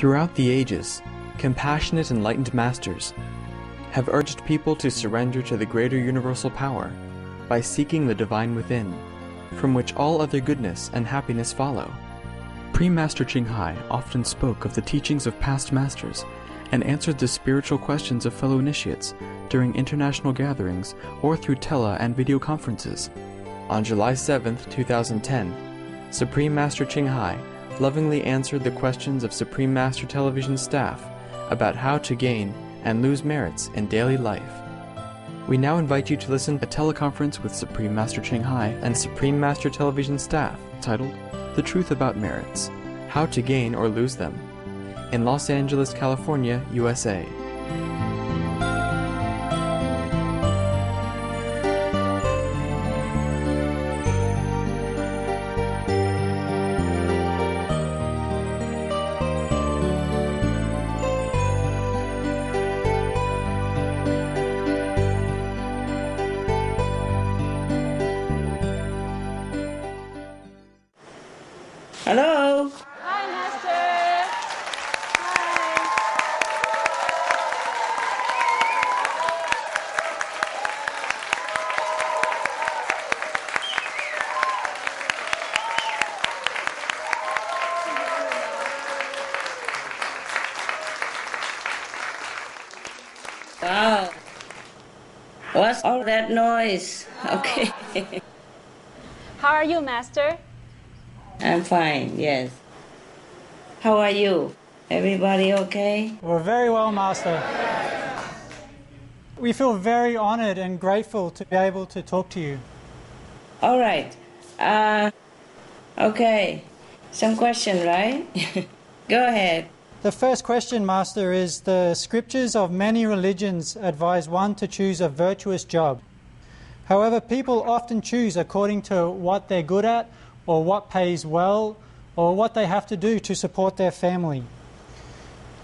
Throughout the ages, compassionate enlightened masters have urged people to surrender to the greater universal power by seeking the divine within, from which all other goodness and happiness follow. Supreme Master Ching Hai often spoke of the teachings of past masters and answered the spiritual questions of fellow initiates during international gatherings or through tele and video conferences. On July 7, 2010, Supreme Master Ching Hai lovingly answered the questions of Supreme Master Television staff about how to gain and lose merits in daily life. We now invite you to listen to a teleconference with Supreme Master Ching Hai and Supreme Master Television staff titled The Truth About Merits How to Gain or Lose Them in Los Angeles, California, USA. Are you, Master? I'm fine, yes. How are you? Everybody okay? We're very well, Master. We feel very honored and grateful to be able to talk to you. All right. Uh, okay. Some question, right? Go ahead. The first question, Master, is the scriptures of many religions advise one to choose a virtuous job. However, people often choose according to what they're good at, or what pays well, or what they have to do to support their family.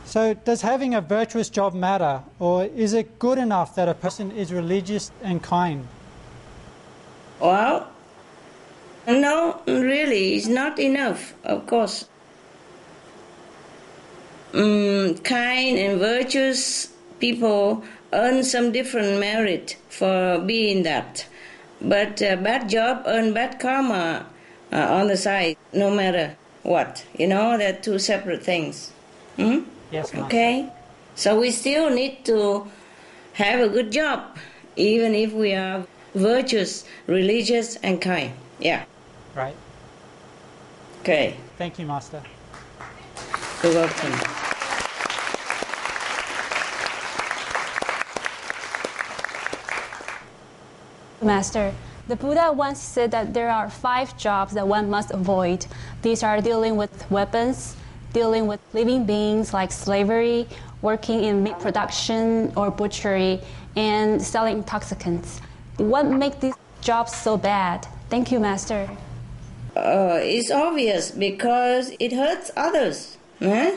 So, does having a virtuous job matter, or is it good enough that a person is religious and kind? Well, no, really, it's not enough, of course. Mm, kind and virtuous people earn some different merit for being that. But uh, bad job and bad karma uh, on the side, no matter what. You know, they're two separate things. Hmm? Yes, Master. Okay? So we still need to have a good job, even if we are virtuous, religious, and kind. Yeah. Right. Okay. Thank you, Master. You're welcome. Master, the Buddha once said that there are five jobs that one must avoid. These are dealing with weapons, dealing with living beings like slavery, working in meat production or butchery, and selling intoxicants. What makes these jobs so bad? Thank you, Master. Uh, it's obvious because it hurts others. eh?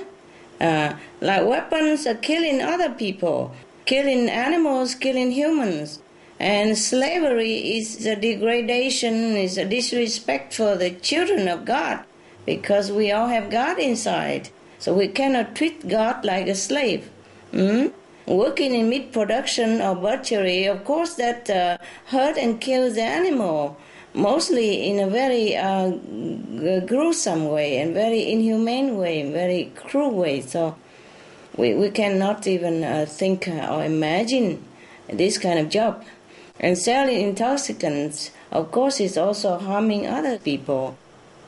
Uh, like weapons are killing other people, killing animals, killing humans. And slavery is a degradation, is a disrespect for the children of God because we all have God inside. So we cannot treat God like a slave. Mm? Working in meat production or butchery, of course, that uh, hurt and kills the animal, mostly in a very uh, gruesome way and very inhumane way, very cruel way. So we, we cannot even uh, think or imagine this kind of job. And selling intoxicants, of course, is also harming other people.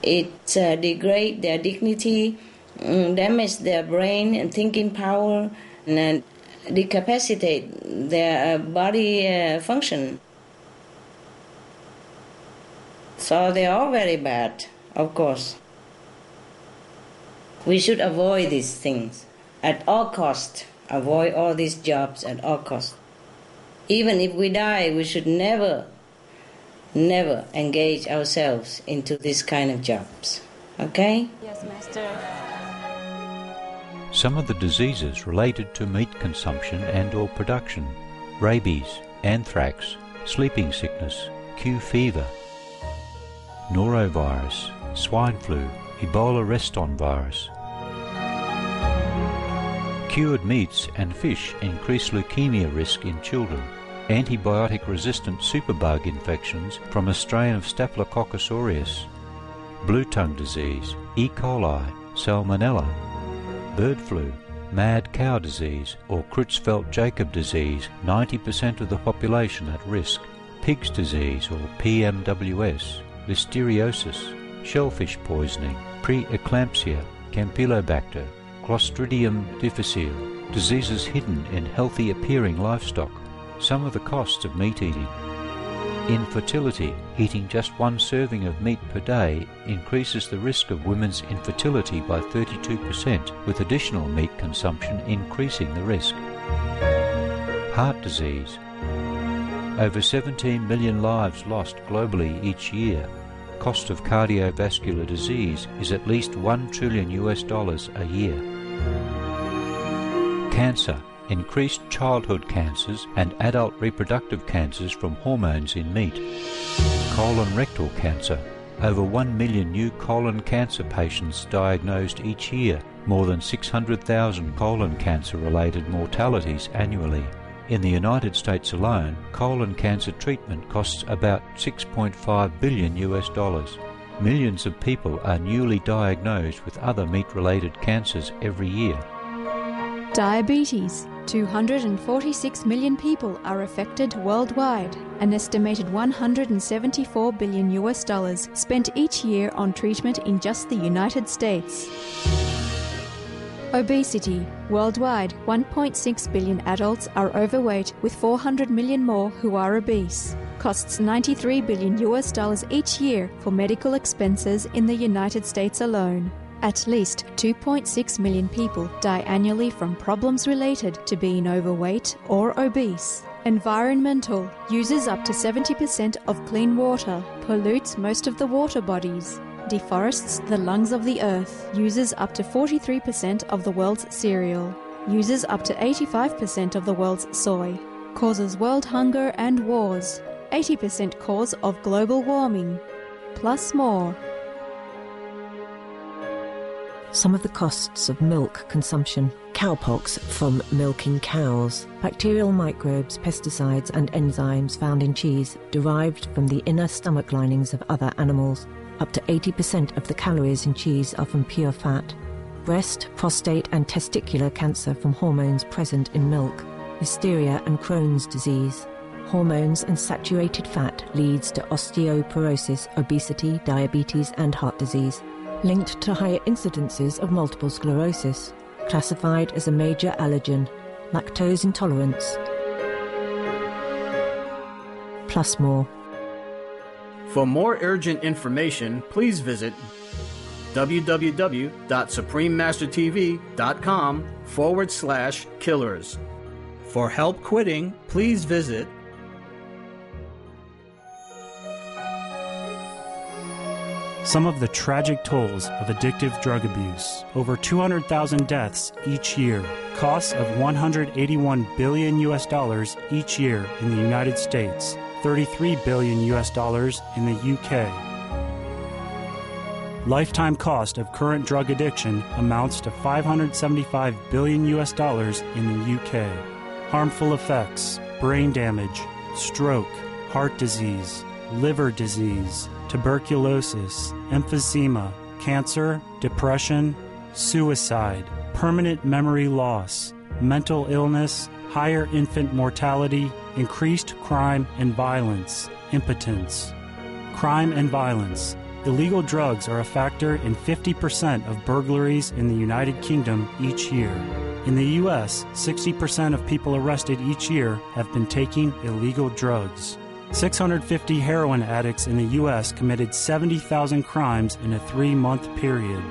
It uh, degrades their dignity, mm, damage their brain and thinking power, and uh, decapacitate their uh, body uh, function. So they are very bad, of course. We should avoid these things at all cost. Avoid all these jobs at all cost. Even if we die, we should never, never engage ourselves into this kind of jobs. Okay? Yes, Master. Some of the diseases related to meat consumption and or production, rabies, anthrax, sleeping sickness, Q fever, norovirus, swine flu, Ebola reston virus, Cured meats and fish increase leukemia risk in children. Antibiotic resistant superbug infections from a strain of Staphylococcus aureus. Blue tongue disease, E. coli, salmonella, bird flu, mad cow disease or Creutzfeldt-Jakob disease, 90% of the population at risk, pig's disease or PMWS, listeriosis, shellfish poisoning, preeclampsia, Campylobacter, Clostridium difficile, diseases hidden in healthy appearing livestock, some of the costs of meat eating. Infertility, eating just one serving of meat per day increases the risk of women's infertility by 32%, with additional meat consumption increasing the risk. Heart disease. Over 17 million lives lost globally each year. Cost of cardiovascular disease is at least 1 trillion US dollars a year. Cancer, increased childhood cancers and adult reproductive cancers from hormones in meat. Colon rectal cancer, over 1 million new colon cancer patients diagnosed each year, more than 600,000 colon cancer related mortalities annually. In the United States alone, colon cancer treatment costs about 6.5 billion US dollars. Millions of people are newly diagnosed with other meat related cancers every year. Diabetes. 246 million people are affected worldwide. An estimated 174 billion US dollars spent each year on treatment in just the United States. Obesity. Worldwide, 1.6 billion adults are overweight, with 400 million more who are obese. Costs 93 billion US dollars each year for medical expenses in the United States alone. At least 2.6 million people die annually from problems related to being overweight or obese. Environmental uses up to 70% of clean water, pollutes most of the water bodies, deforests the lungs of the earth, uses up to 43% of the world's cereal, uses up to 85% of the world's soy, causes world hunger and wars, 80% cause of global warming, plus more. Some of the costs of milk consumption. Cowpox from milking cows. Bacterial microbes, pesticides, and enzymes found in cheese derived from the inner stomach linings of other animals. Up to 80% of the calories in cheese are from pure fat. Breast, prostate, and testicular cancer from hormones present in milk. Listeria and Crohn's disease. Hormones and saturated fat leads to osteoporosis, obesity, diabetes, and heart disease linked to higher incidences of multiple sclerosis, classified as a major allergen, lactose intolerance, plus more. For more urgent information, please visit www.suprememastertv.com forward slash killers. For help quitting, please visit Some of the tragic tolls of addictive drug abuse. Over 200,000 deaths each year. Costs of 181 billion US dollars each year in the United States. 33 billion US dollars in the UK. Lifetime cost of current drug addiction amounts to 575 billion US dollars in the UK. Harmful effects: brain damage, stroke, heart disease, liver disease, tuberculosis, emphysema, cancer, depression, suicide, permanent memory loss, mental illness, higher infant mortality, increased crime and violence, impotence. Crime and violence. Illegal drugs are a factor in 50% of burglaries in the United Kingdom each year. In the U.S., 60% of people arrested each year have been taking illegal drugs. 650 heroin addicts in the U.S. committed 70,000 crimes in a three month period.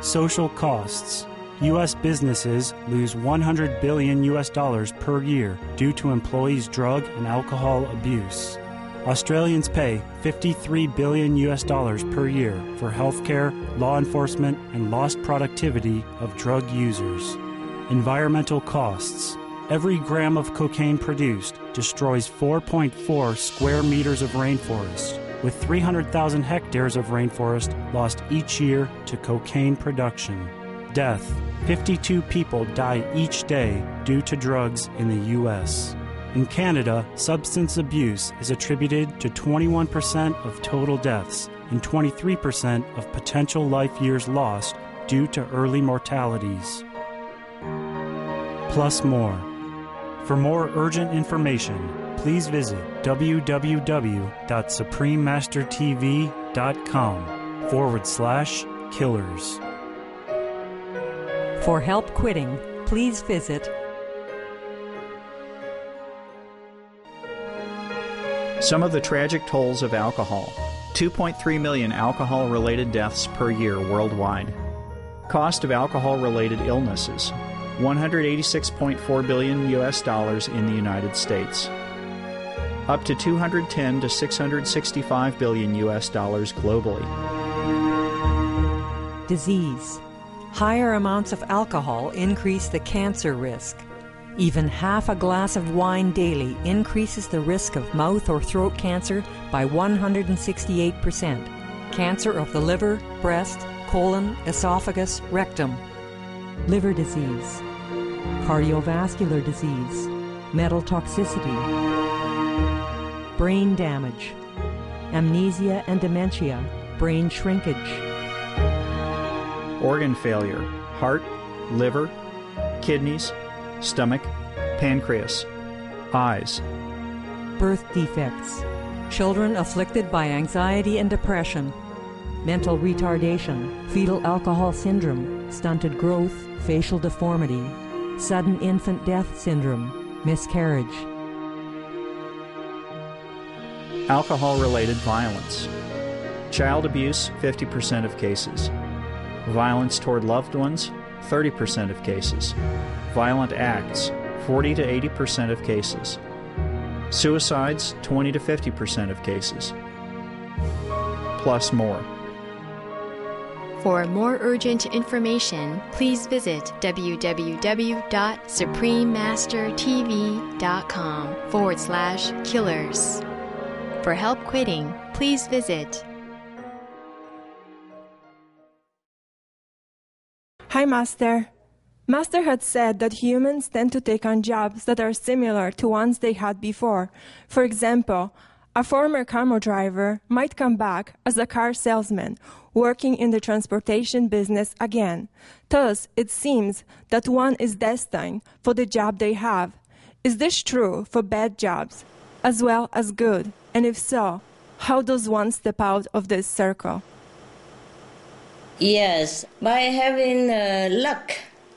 Social costs. U.S. businesses lose 100 billion U.S. dollars per year due to employees' drug and alcohol abuse. Australians pay 53 billion US dollars per year for healthcare, law enforcement, and lost productivity of drug users. Environmental costs. Every gram of cocaine produced destroys 4.4 square meters of rainforest, with 300,000 hectares of rainforest lost each year to cocaine production. Death. 52 people die each day due to drugs in the U.S. In Canada, substance abuse is attributed to 21% of total deaths and 23% of potential life years lost due to early mortalities. Plus more. For more urgent information, please visit www.suprememastertv.com forward slash killers. For help quitting, please visit Some of the tragic tolls of alcohol 2.3 million alcohol related deaths per year worldwide. Cost of alcohol related illnesses 186.4 billion US dollars in the United States. Up to 210 to 665 billion US dollars globally. disease. Higher amounts of alcohol increase the cancer risk. Even half a glass of wine daily increases the risk of mouth or throat cancer by 168%. Cancer of the liver, breast, colon, esophagus, rectum. Liver disease. Cardiovascular disease. Metal toxicity. Brain damage. Amnesia and dementia. Brain shrinkage. Organ failure, heart, liver, kidneys, stomach, pancreas, eyes, birth defects, children afflicted by anxiety and depression, mental retardation, fetal alcohol syndrome, stunted growth, facial deformity, sudden infant death syndrome, miscarriage, alcohol related violence, child abuse 50% of cases, violence toward loved ones 30% of cases, violent acts 40 to 80% of cases, suicides 20 to 50% of cases, plus more. For more urgent information, please visit www.suprememastertv.com forward slash killers. For help quitting, please visit Hi, Master. Master had said that humans tend to take on jobs that are similar to ones they had before. For example, a former camo driver might come back as a car salesman, working in the transportation business again. Thus, it seems that one is destined for the job they have. Is this true for bad jobs as well as good? And if so, how does one step out of this circle? Yes, by having uh, luck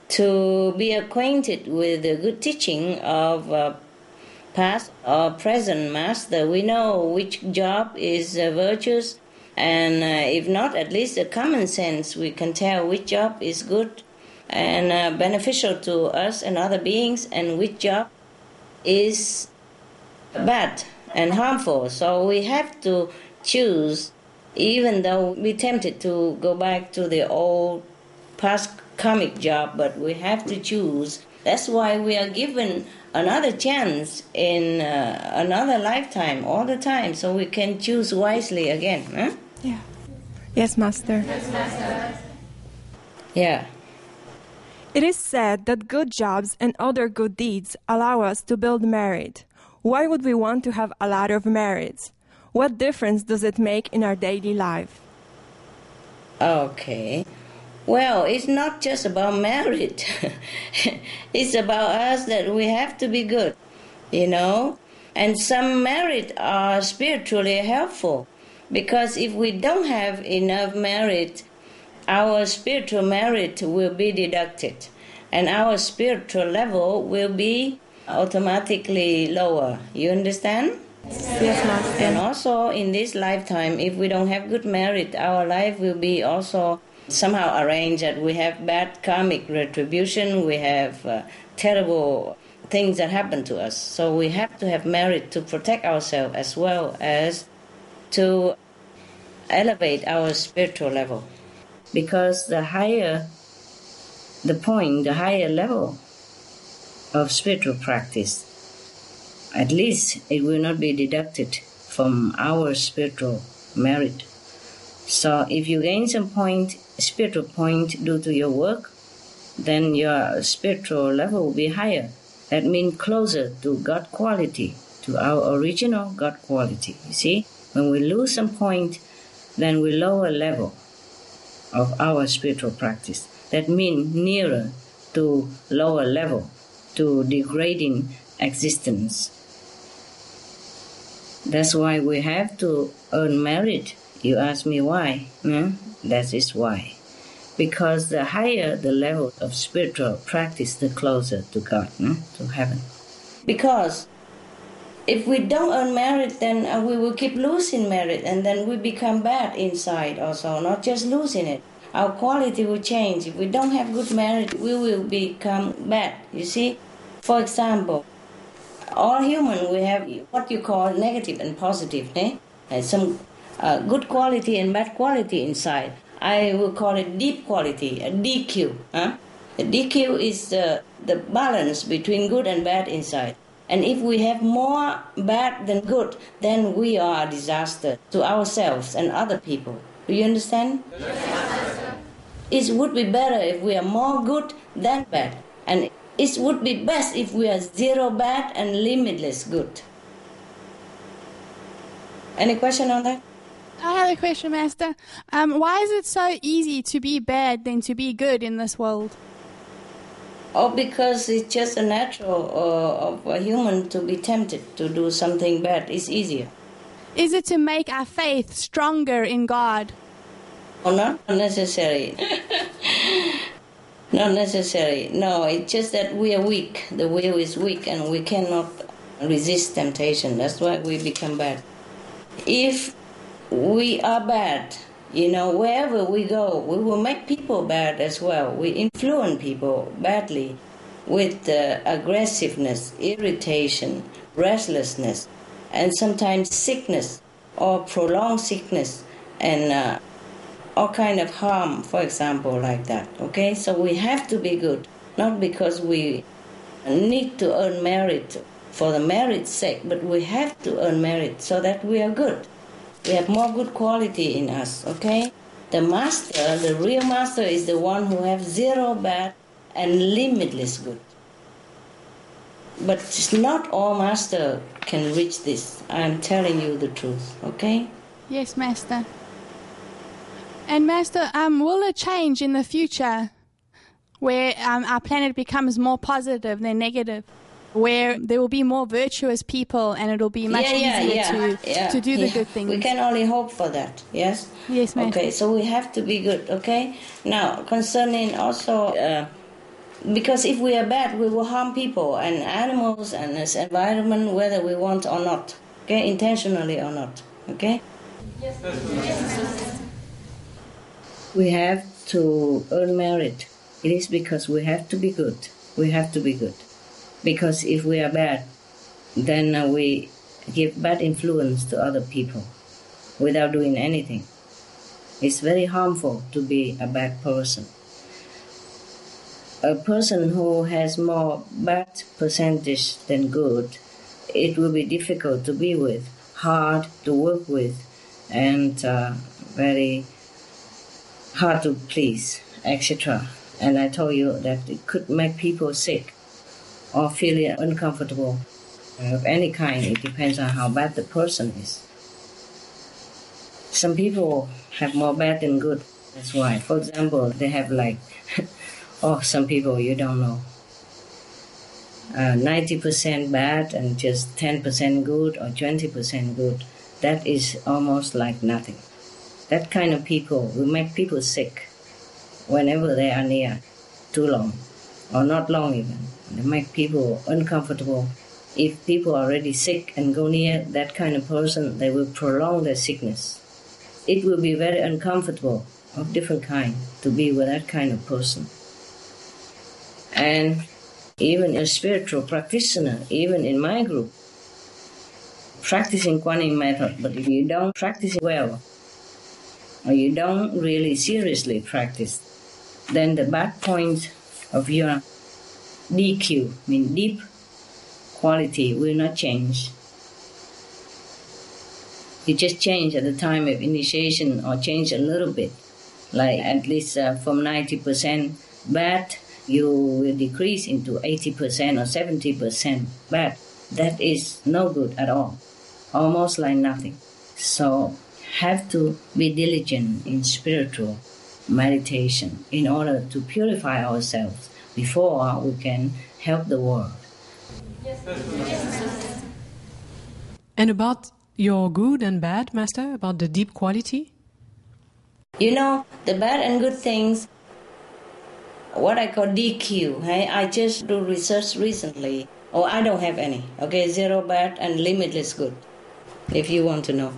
to be acquainted with the good teaching of uh, past or present master, we know which job is uh, virtuous, and uh, if not, at least a common sense, we can tell which job is good and uh, beneficial to us and other beings, and which job is bad and harmful. So we have to choose even though we tempted to go back to the old past karmic job, but we have to choose. That's why we are given another chance in uh, another lifetime all the time, so we can choose wisely again. Huh? Yeah. Yes, Master. Yes, Master. Yeah. It is said that good jobs and other good deeds allow us to build merit. Why would we want to have a lot of merits? What difference does it make in our daily life? Okay. Well, it's not just about merit. it's about us that we have to be good, you know? And some merit are spiritually helpful because if we don't have enough merit, our spiritual merit will be deducted and our spiritual level will be automatically lower. You understand? Yes, Master. And also in this lifetime, if we don't have good merit, our life will be also somehow arranged that we have bad karmic retribution, we have uh, terrible things that happen to us. So we have to have merit to protect ourselves as well as to elevate our spiritual level. Because the higher the point, the higher level of spiritual practice, at least it will not be deducted from our spiritual merit. So if you gain some point, spiritual point due to your work, then your spiritual level will be higher. That means closer to God quality, to our original God quality. You see, when we lose some point, then we lower level of our spiritual practice. That means nearer to lower level, to degrading existence. That's why we have to earn merit. You ask me why? Hmm? That is why. Because the higher the level of spiritual practice, the closer to God, hmm? to heaven. Because if we don't earn merit, then uh, we will keep losing merit, and then we become bad inside also, not just losing it. Our quality will change. If we don't have good merit, we will become bad. You see? For example, all human we have what you call negative and positive, eh? And some uh, good quality and bad quality inside. I will call it deep quality, a DQ. Huh? The DQ is the, the balance between good and bad inside. And if we have more bad than good, then we are a disaster to ourselves and other people. Do you understand? Yes. It would be better if we are more good than bad. And it would be best if we are zero bad and limitless good. Any question on that? I have a question, Master. Um, why is it so easy to be bad than to be good in this world? Oh, because it's just a natural uh, of a human to be tempted to do something bad. It's easier. Is it to make our faith stronger in God? Oh, not necessary. Not necessary. No, it's just that we are weak. The will is weak and we cannot resist temptation. That's why we become bad. If we are bad, you know, wherever we go, we will make people bad as well. We influence people badly with uh, aggressiveness, irritation, restlessness, and sometimes sickness or prolonged sickness and uh, all kind of harm, for example, like that. Okay, so we have to be good, not because we need to earn merit for the merit's sake, but we have to earn merit so that we are good. We have more good quality in us. Okay, the master, the real master, is the one who has zero bad and limitless good. But it's not all master can reach this. I'm telling you the truth. Okay. Yes, master. And Master, um, will it change in the future where um, our planet becomes more positive than negative? Where there will be more virtuous people and it'll be much yeah, easier yeah, to, yeah, to do the good things. We can only hope for that, yes? Yes, ma'am. Okay, so we have to be good, okay? Now, concerning also, uh, because if we are bad, we will harm people and animals and this environment, whether we want or not, okay? Intentionally or not, okay? Yes. yes we have to earn merit. It is because we have to be good. We have to be good. Because if we are bad, then uh, we give bad influence to other people without doing anything. It's very harmful to be a bad person. A person who has more bad percentage than good, it will be difficult to be with, hard to work with, and uh, very hard to please, etc. And I told you that it could make people sick or feeling uncomfortable of any kind. It depends on how bad the person is. Some people have more bad than good. That's why. For example, they have like, oh, some people you don't know. Uh, 90% bad and just 10% good or 20% good. That is almost like nothing. That kind of people will make people sick whenever they are near too long or not long even. They make people uncomfortable. If people are already sick and go near that kind of person, they will prolong their sickness. It will be very uncomfortable of different kind to be with that kind of person. And even a spiritual practitioner, even in my group, practicing Kuan method, but if you don't practice it well, or you don't really seriously practice, then the bad point of your DQ, mean deep quality, will not change. You just change at the time of initiation or change a little bit, like at least uh, from 90% bad you will decrease into 80% or 70% bad. That is no good at all, almost like nothing. So, have to be diligent in spiritual meditation in order to purify ourselves before uh, we can help the world. And about your good and bad, Master, about the deep quality? You know, the bad and good things, what I call DQ, hey? I just do research recently. Oh, I don't have any. Okay, zero bad and limitless good, if you want to know.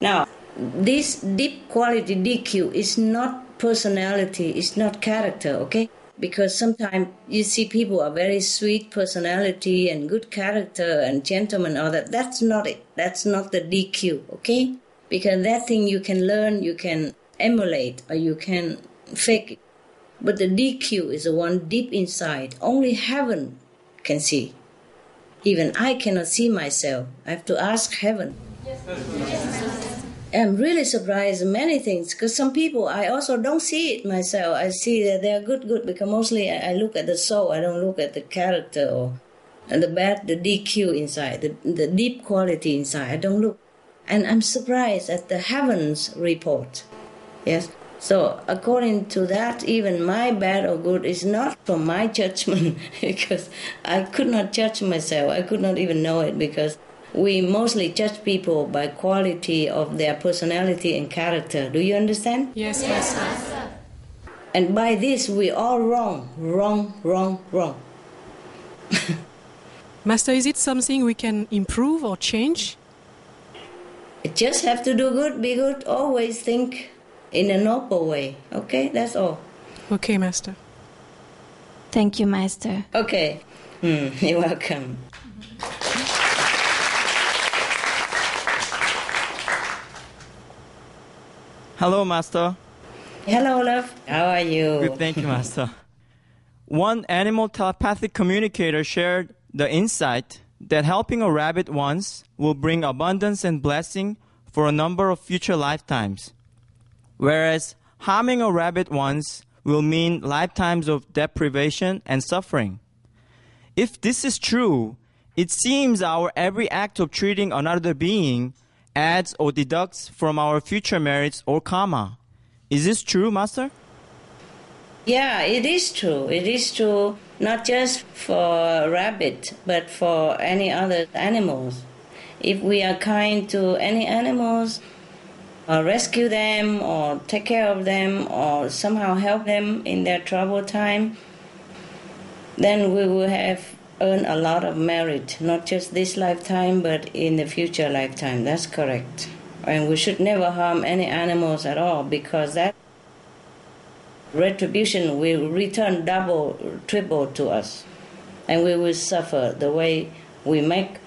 Now, this deep quality DQ is not personality, it's not character, okay? Because sometimes you see people are very sweet personality and good character and gentleman, all that. That's not it. That's not the DQ, okay? Because that thing you can learn, you can emulate, or you can fake it. But the DQ is the one deep inside. Only heaven can see. Even I cannot see myself. I have to ask heaven. I'm really surprised many things because some people I also don't see it myself. I see that they are good, good because mostly I look at the soul. I don't look at the character or the bad, the DQ inside, the, the deep quality inside. I don't look, and I'm surprised at the heavens report. Yes. So according to that, even my bad or good is not from my judgment because I could not judge myself. I could not even know it because we mostly judge people by quality of their personality and character. Do you understand? Yes, Master. And by this, we all wrong, wrong, wrong, wrong. Master, is it something we can improve or change? Just have to do good, be good, always think in a noble way. Okay, that's all. Okay, Master. Thank you, Master. Okay, mm, you're welcome. Hello, Master. Hello, love. How are you? Good, thank you, Master. One animal telepathic communicator shared the insight that helping a rabbit once will bring abundance and blessing for a number of future lifetimes, whereas harming a rabbit once will mean lifetimes of deprivation and suffering. If this is true, it seems our every act of treating another being adds or deducts from our future merits or karma. Is this true, Master? Yeah, it is true. It is true not just for rabbit, but for any other animals. If we are kind to any animals, or rescue them, or take care of them, or somehow help them in their trouble time, then we will have earned a lot of merit, not just this lifetime, but in the future lifetime. That's correct. And we should never harm any animals at all because that retribution will return double, triple to us. And we will suffer the way we make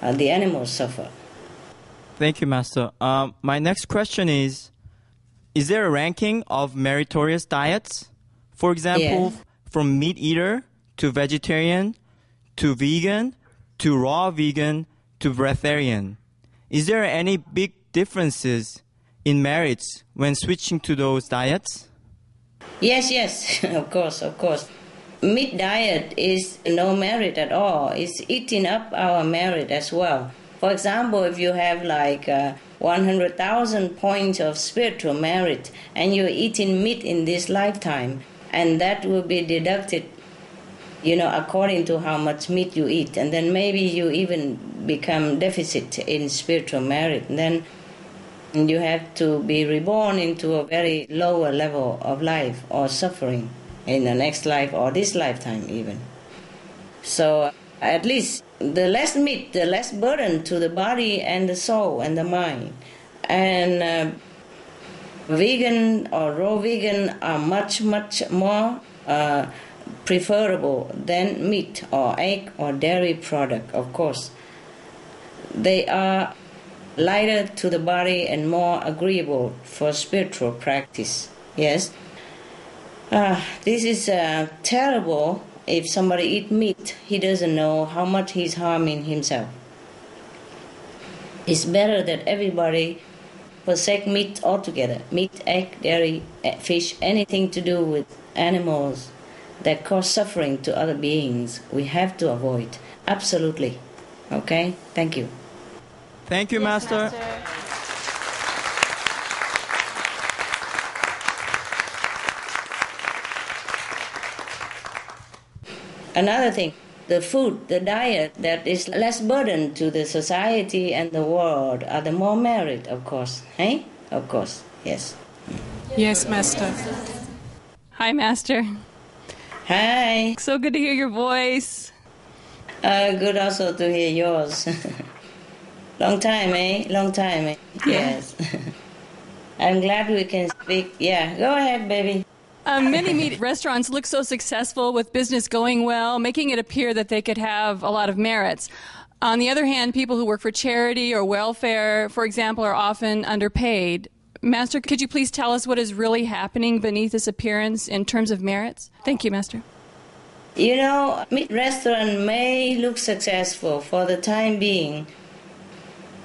uh, the animals suffer. Thank you, Master. Um, my next question is Is there a ranking of meritorious diets? For example, Yeah. from meat eater to vegetarian to vegan to raw vegan to breatharian. Is there any big differences in merits when switching to those diets? Yes, yes, of course, of course. Meat diet is no merit at all. It's eating up our merit as well. For example, if you have like uh, 100,000 points of spiritual merit and you're eating meat in this lifetime, and that will be deducted, you know, according to how much meat you eat, and then maybe you even become deficit in spiritual merit. Then you have to be reborn into a very lower level of life or suffering in the next life or this lifetime even. So at least the less meat, the less burden to the body and the soul and the mind. And uh, vegan or raw vegan are much, much more uh, preferable than meat or egg or dairy product, of course. They are lighter to the body and more agreeable for spiritual practice. Yes. Ah, this is uh, terrible. If somebody eat meat, he doesn't know how much he's harming himself. It's better that everybody forsake meat altogether. Meat, egg, dairy, eh, fish, anything to do with animals that cause suffering to other beings, we have to avoid. Absolutely. Okay? Thank you. Thank you, Master. Another thing, the food, the diet that is less burden to the society and the world are the more merit, of course. Hey? Of course, yes. Yes, Master. Hi, Master. Hi. So good to hear your voice. Uh, good also to hear yours. Long time, eh? Long time, eh? Yes. I'm glad we can speak. Yeah, go ahead, baby. Um, many meat restaurants look so successful with business going well, making it appear that they could have a lot of merits. On the other hand, people who work for charity or welfare, for example, are often underpaid. Master, could you please tell us what is really happening beneath this appearance in terms of merits? Thank you, Master. You know, meat restaurant may look successful for the time being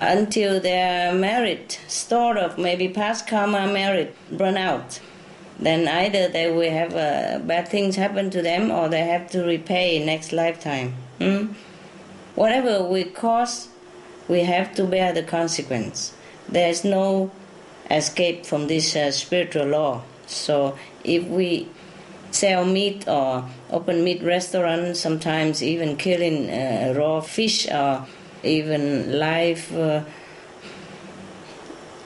until their merit, stored of maybe past karma merit, run out. Then either they will have uh, bad things happen to them or they have to repay next lifetime. Hmm? Whatever we cause, we have to bear the consequence. There is no escape from this uh, spiritual law. So if we sell meat or open meat restaurants, sometimes even killing uh, raw fish or even live uh,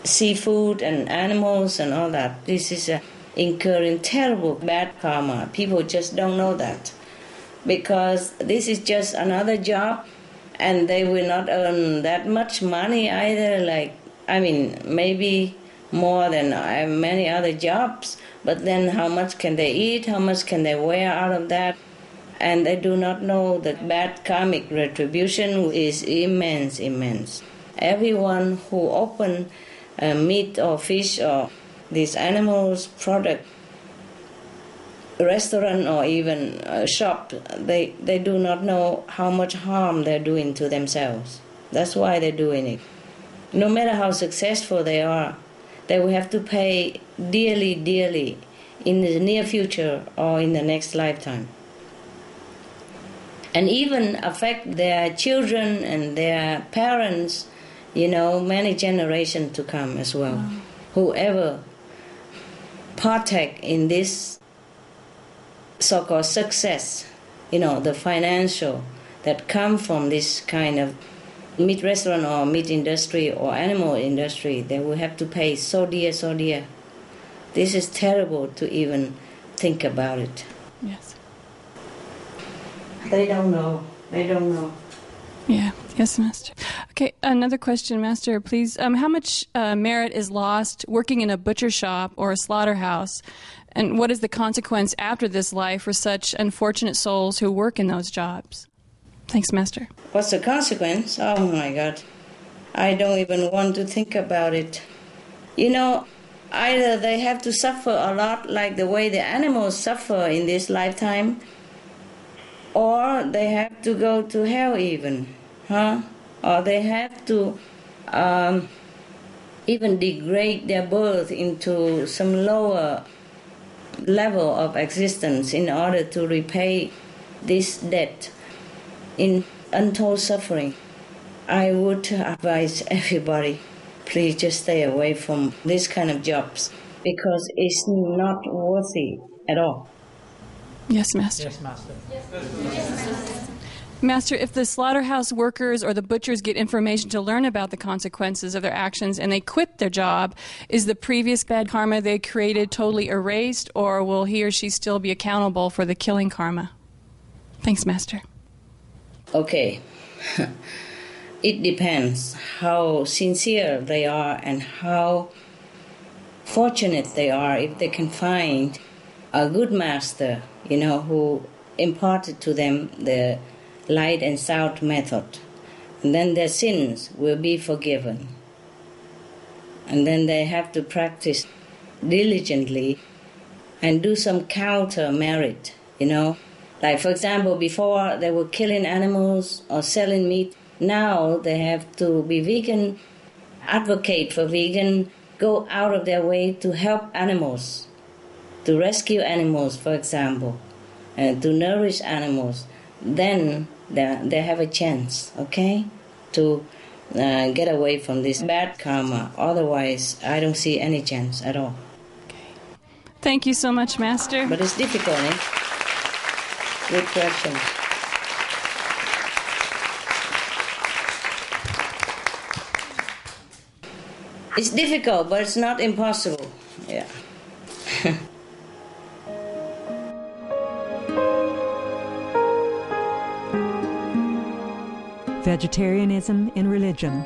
seafood and animals and all that. This is uh, incurring terrible bad karma. People just don't know that because this is just another job and they will not earn that much money either like i mean maybe more than uh, many other jobs but then how much can they eat how much can they wear out of that and they do not know that bad karmic retribution is immense immense everyone who open uh, meat or fish or these animals product restaurant or even a shop, they, they do not know how much harm they're doing to themselves. That's why they're doing it. No matter how successful they are, they will have to pay dearly, dearly in the near future or in the next lifetime. And even affect their children and their parents, you know, many generations to come as well. Wow. Whoever partake in this so-called success, you know, the financial that come from this kind of meat restaurant or meat industry or animal industry, they will have to pay so dear, so dear. This is terrible to even think about it. Yes. They don't know. They don't know. Yeah. Yes, Master. Okay, another question, Master, please. Um, how much uh, merit is lost working in a butcher shop or a slaughterhouse and what is the consequence after this life for such unfortunate souls who work in those jobs? Thanks, Master. What's the consequence? Oh my God. I don't even want to think about it. You know, either they have to suffer a lot like the way the animals suffer in this lifetime, or they have to go to hell even, huh? Or they have to um, even degrade their birth into some lower level of existence in order to repay this debt in untold suffering. I would advise everybody please just stay away from this kind of jobs because it's not worthy at all. Yes, Master. Yes, Master. Master, if the slaughterhouse workers or the butchers get information to learn about the consequences of their actions and they quit their job, is the previous bad karma they created totally erased, or will he or she still be accountable for the killing karma? Thanks, Master. Okay. it depends how sincere they are and how fortunate they are if they can find a good master, you know, who imparted to them the light and sound method. And then their sins will be forgiven. And then they have to practice diligently and do some counter merit, you know. Like, for example, before they were killing animals or selling meat, Now they have to be vegan, advocate for vegan, go out of their way to help animals, to rescue animals, for example, and to nourish animals. Then they, they have a chance, okay, to uh, get away from this bad karma. Otherwise, I don't see any chance at all. Thank you so much, Master. But it's difficult, eh? Good question. It's difficult, but it's not impossible. Yeah. Vegetarianism in religion.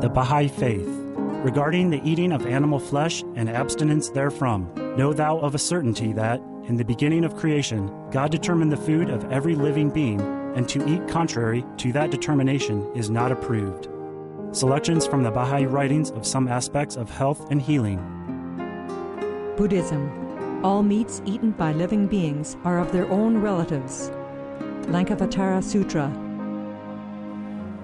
The Baha'i Faith. Regarding the eating of animal flesh and abstinence therefrom, know thou of a certainty that, in the beginning of creation, God determined the food of every living being, and to eat contrary to that determination is not approved. Selections from the Baha'i writings of some aspects of health and healing. Buddhism. All meats eaten by living beings are of their own relatives. Lankavatara Sutra.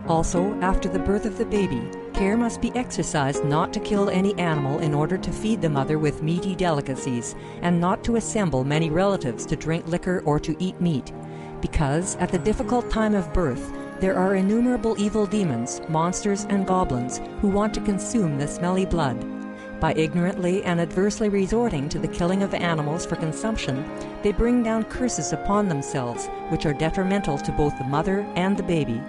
Also, after the birth of the baby, care must be exercised not to kill any animal in order to feed the mother with meaty delicacies, and not to assemble many relatives to drink liquor or to eat meat, because at the difficult time of birth, there are innumerable evil demons, monsters, and goblins who want to consume the smelly blood. By ignorantly and adversely resorting to the killing of animals for consumption, they bring down curses upon themselves, which are detrimental to both the mother and the baby.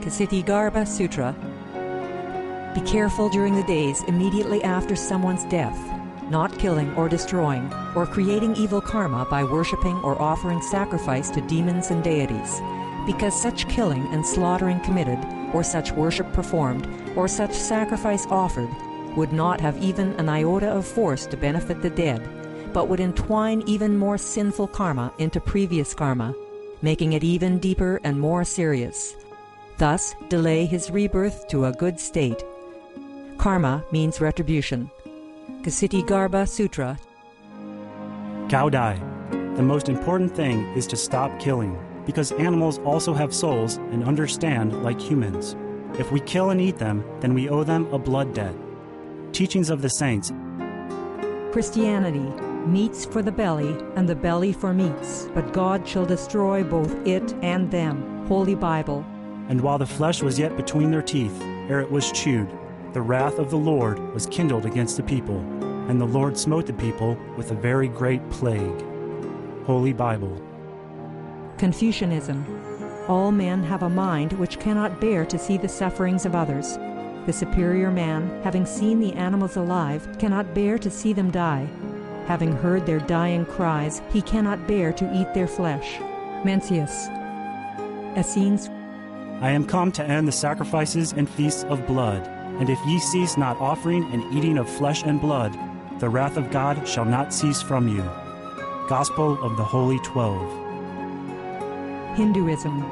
Kshitigarbha Sutra Be careful during the days immediately after someone's death, not killing or destroying, or creating evil karma by worshipping or offering sacrifice to demons and deities, because such killing and slaughtering committed, or such worship performed, or such sacrifice offered, would not have even an iota of force to benefit the dead, but would entwine even more sinful karma into previous karma, making it even deeper and more serious. Thus, delay his rebirth to a good state. Karma means retribution. Kshitigarbha Sutra. Cao Dai. The most important thing is to stop killing, because animals also have souls and understand like humans. If we kill and eat them, then we owe them a blood debt. Teachings of the Saints. Christianity. Meats for the belly, and the belly for meats, but God shall destroy both it and them. Holy Bible. And while the flesh was yet between their teeth, ere it was chewed, the wrath of the Lord was kindled against the people, and the Lord smote the people with a very great plague. Holy Bible. Confucianism. All men have a mind which cannot bear to see the sufferings of others. The superior man, having seen the animals alive, cannot bear to see them die. Having heard their dying cries, he cannot bear to eat their flesh. Mencius. Essenes. I am come to end the sacrifices and feasts of blood, and if ye cease not offering and eating of flesh and blood, the wrath of God shall not cease from you. Gospel of the Holy Twelve. Hinduism.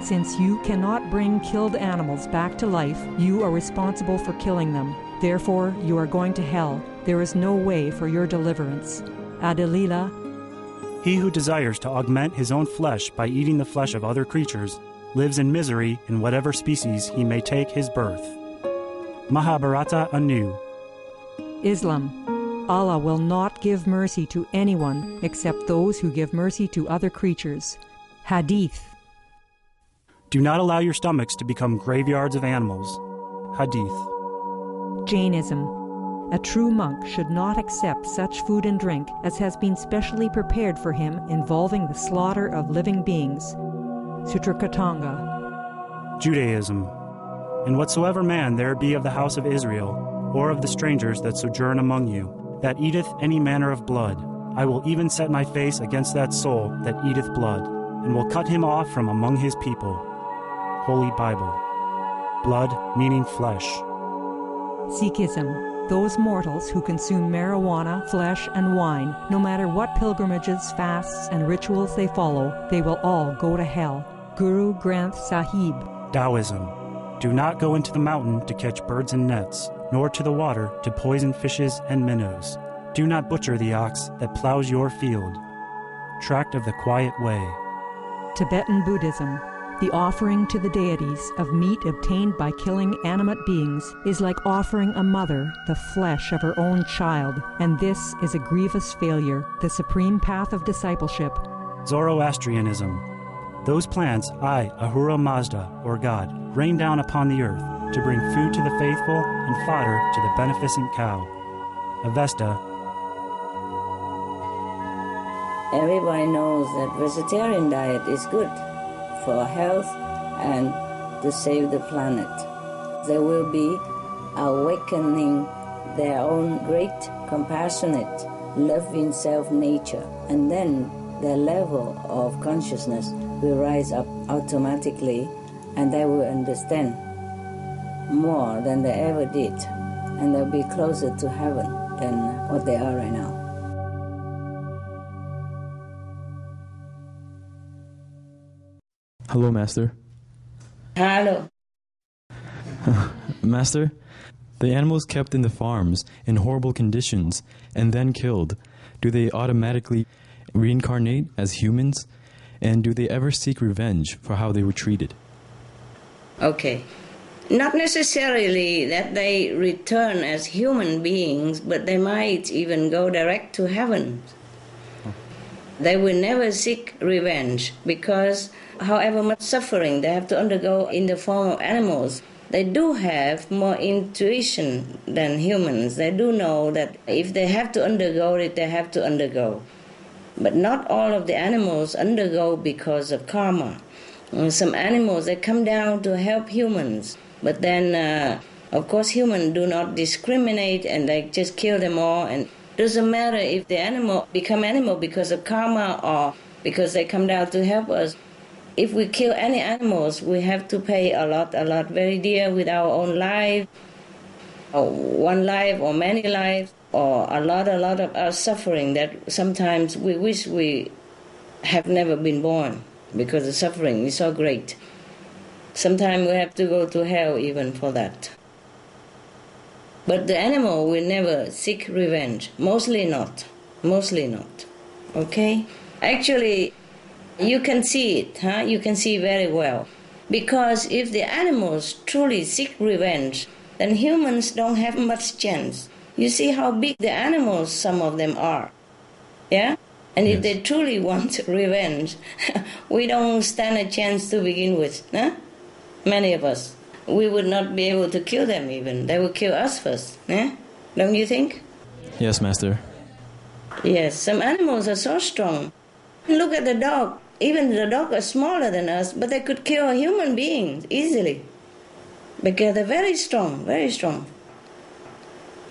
Since you cannot bring killed animals back to life, you are responsible for killing them. Therefore, you are going to hell. There is no way for your deliverance. Adi-lila. He who desires to augment his own flesh by eating the flesh of other creatures lives in misery in whatever species he may take his birth. Mahabharata Anu. Islam. Allah will not give mercy to anyone except those who give mercy to other creatures. Hadith. Do not allow your stomachs to become graveyards of animals. Hadith. Jainism. A true monk should not accept such food and drink as has been specially prepared for him involving the slaughter of living beings. Sutrakritanga. Judaism. And whatsoever man there be of the house of Israel, or of the strangers that sojourn among you, that eateth any manner of blood, I will even set my face against that soul that eateth blood, and will cut him off from among his people. Holy Bible. Blood meaning flesh. Sikhism. Those mortals who consume marijuana, flesh, and wine, no matter what pilgrimages, fasts, and rituals they follow, they will all go to hell. Guru Granth Sahib. Taoism. Do not go into the mountain to catch birds and nets, nor to the water to poison fishes and minnows. Do not butcher the ox that plows your field. Tract of the Quiet Way. Tibetan Buddhism. The offering to the deities of meat obtained by killing animate beings is like offering a mother the flesh of her own child, and this is a grievous failure, the supreme path of discipleship. Zoroastrianism. Those plants I, Ahura Mazda, or God, rain down upon the earth to bring food to the faithful and fodder to the beneficent cow. Avesta. Everybody knows that vegetarian diet is good for health and to save the planet. They will be awakening their own great compassionate, loving self nature, and then their level of consciousness will rise up automatically and they will understand more than they ever did, and they'll be closer to heaven than what they are right now. Hello, Master. Hello. Master, the animals kept in the farms in horrible conditions and then killed, do they automatically reincarnate as humans? And do they ever seek revenge for how they were treated? Okay. Not necessarily that they return as human beings, but they might even go direct to heaven. They will never seek revenge because, however much suffering they have to undergo in the form of animals, they do have more intuition than humans. They do know that if they have to undergo it, they have to undergo. But not all of the animals undergo because of karma. Uh, some animals they come down to help humans, but then uh, of course humans do not discriminate and they just kill them all. And doesn't matter if the animal become animal because of karma or because they come down to help us. If we kill any animals, we have to pay a lot, a lot, very dear with our own life, or one life or many lives or a lot, a lot of our suffering that sometimes we wish we have never been born because the suffering is so great. Sometimes we have to go to hell even for that. But the animal will never seek revenge. Mostly not. Mostly not. Okay? Actually, you can see it, huh? You can see very well. Because if the animals truly seek revenge, then humans don't have much chance. You see how big the animals, some of them are. Yeah? And yes. if they truly want revenge, we don't stand a chance to begin with. Huh? Many of us. We would not be able to kill them even. They would kill us first. Yeah? Don't you think? Yes, Master. Yes, some animals are so strong. Look at the dog. Even the dog is smaller than us, but they could kill a human being easily. Because they're very strong, very strong.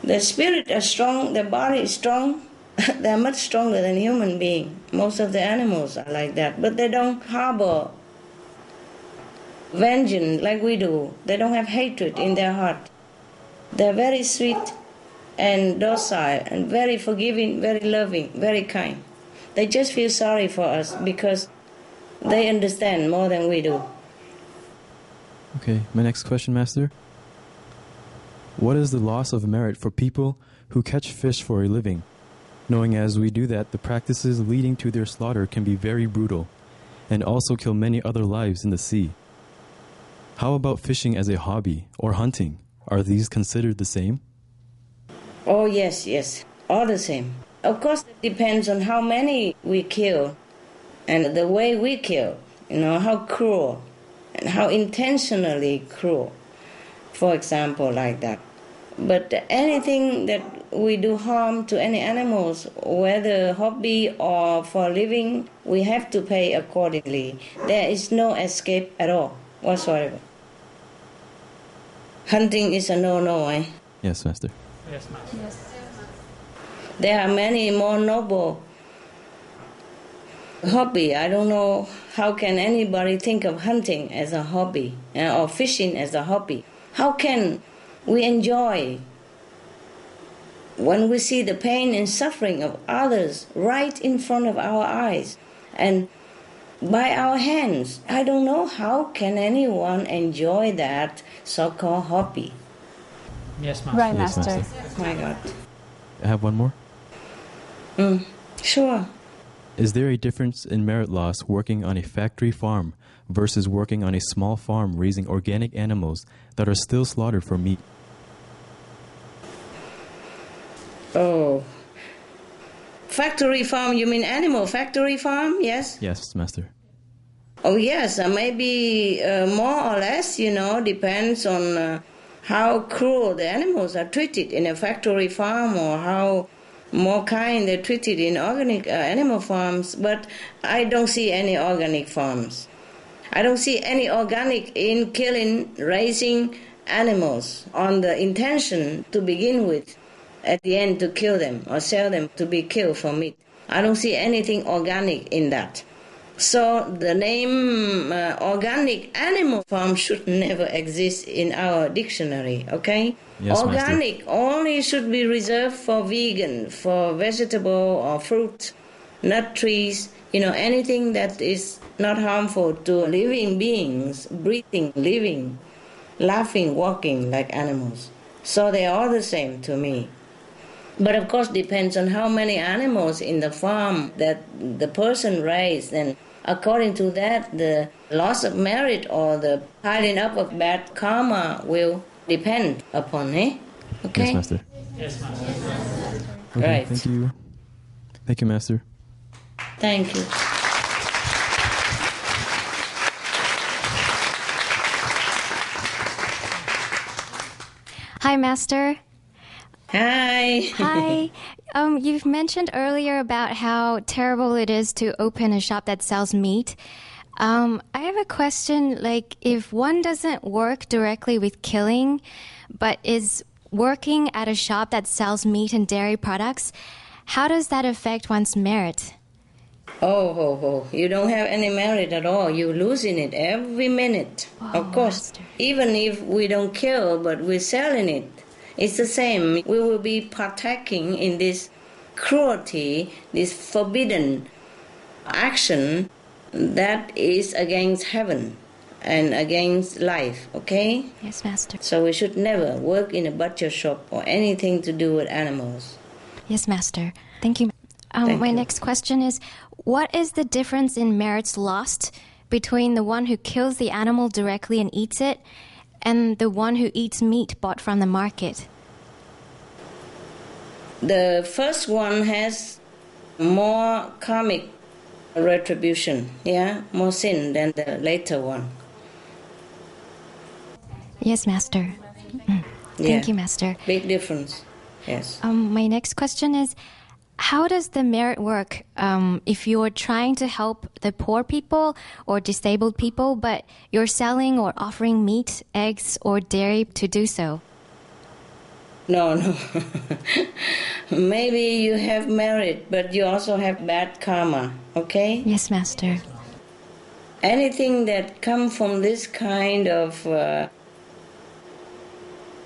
The spirit is strong, the body is strong. they are much stronger than human being. Most of the animals are like that, but they don't harbor vengeance like we do. They don't have hatred in their heart. They're very sweet and docile and very forgiving, very loving, very kind. They just feel sorry for us because they understand more than we do. Okay, my next question, Master. What is the loss of merit for people who catch fish for a living, knowing as we do that the practices leading to their slaughter can be very brutal and also kill many other lives in the sea? How about fishing as a hobby or hunting? Are these considered the same? Oh, yes, yes, all the same. Of course, it depends on how many we kill and the way we kill, you know, how cruel and how intentionally cruel, for example, like that. But anything that we do harm to any animals, whether hobby or for living, we have to pay accordingly. There is no escape at all whatsoever. Hunting is a no-no, eh? Yes, Master. Yes, Master. Yes. There are many more noble hobby. I don't know how can anybody think of hunting as a hobby uh, or fishing as a hobby. How can we enjoy when we see the pain and suffering of others right in front of our eyes and by our hands. I don't know how can anyone enjoy that so-called hobby. Yes, master. Right, master. Yes, master. My God. I have one more. Mm, sure. Is there a difference in merit loss working on a factory farm versus working on a small farm raising organic animals that are still slaughtered for meat? Oh. Factory farm, you mean animal factory farm? Yes? Yes, Master. Oh, yes, uh, maybe uh, more or less, you know, depends on uh, how cruel the animals are treated in a factory farm or how more kind they're treated in organic uh, animal farms. But I don't see any organic farms. I don't see any organic in killing, raising animals on the intention to begin with, at the end to kill them or sell them to be killed for meat. I don't see anything organic in that. So the name uh, organic animal farm should never exist in our dictionary, okay? Yes, organic only should be reserved for vegan, for vegetable or fruit, nut trees, you know, anything that is not harmful to living beings, breathing, living, laughing, walking like animals. So they are all the same to me. But of course, depends on how many animals in the farm that the person raised, and according to that, the loss of merit or the piling up of bad karma will depend upon it. Okay. Yes, Master. Yes, Okay, Right. Thank you. Thank you, Master. Thank you. Hi, Master. Hi. Hi. Um, you've mentioned earlier about how terrible it is to open a shop that sells meat. Um, I have a question. Like, if one doesn't work directly with killing, but is working at a shop that sells meat and dairy products, how does that affect one's merit? Oh, ho, ho. You don't have any merit at all. You're losing it every minute. of course. Even if we don't kill, but we're selling it, it's the same. We will be partaking in this cruelty, this forbidden action that is against heaven and against life, okay? Yes, Master. So we should never work in a butcher shop or anything to do with animals. Yes, Master. Thank you. Um, Thank my you. next question is What is the difference in merits lost between the one who kills the animal directly and eats it and the one who eats meat bought from the market? The first one has more karmic retribution, yeah, more sin than the later one. Yes, Master. Mm. Yeah. Thank you, Master. Big difference, yes. Um, my next question is How does the merit work um, if you're trying to help the poor people or disabled people, but you're selling or offering meat, eggs, or dairy to do so? No, no. Maybe you have merit, but you also have bad karma, okay? Yes, Master. Anything that come from this kind of uh,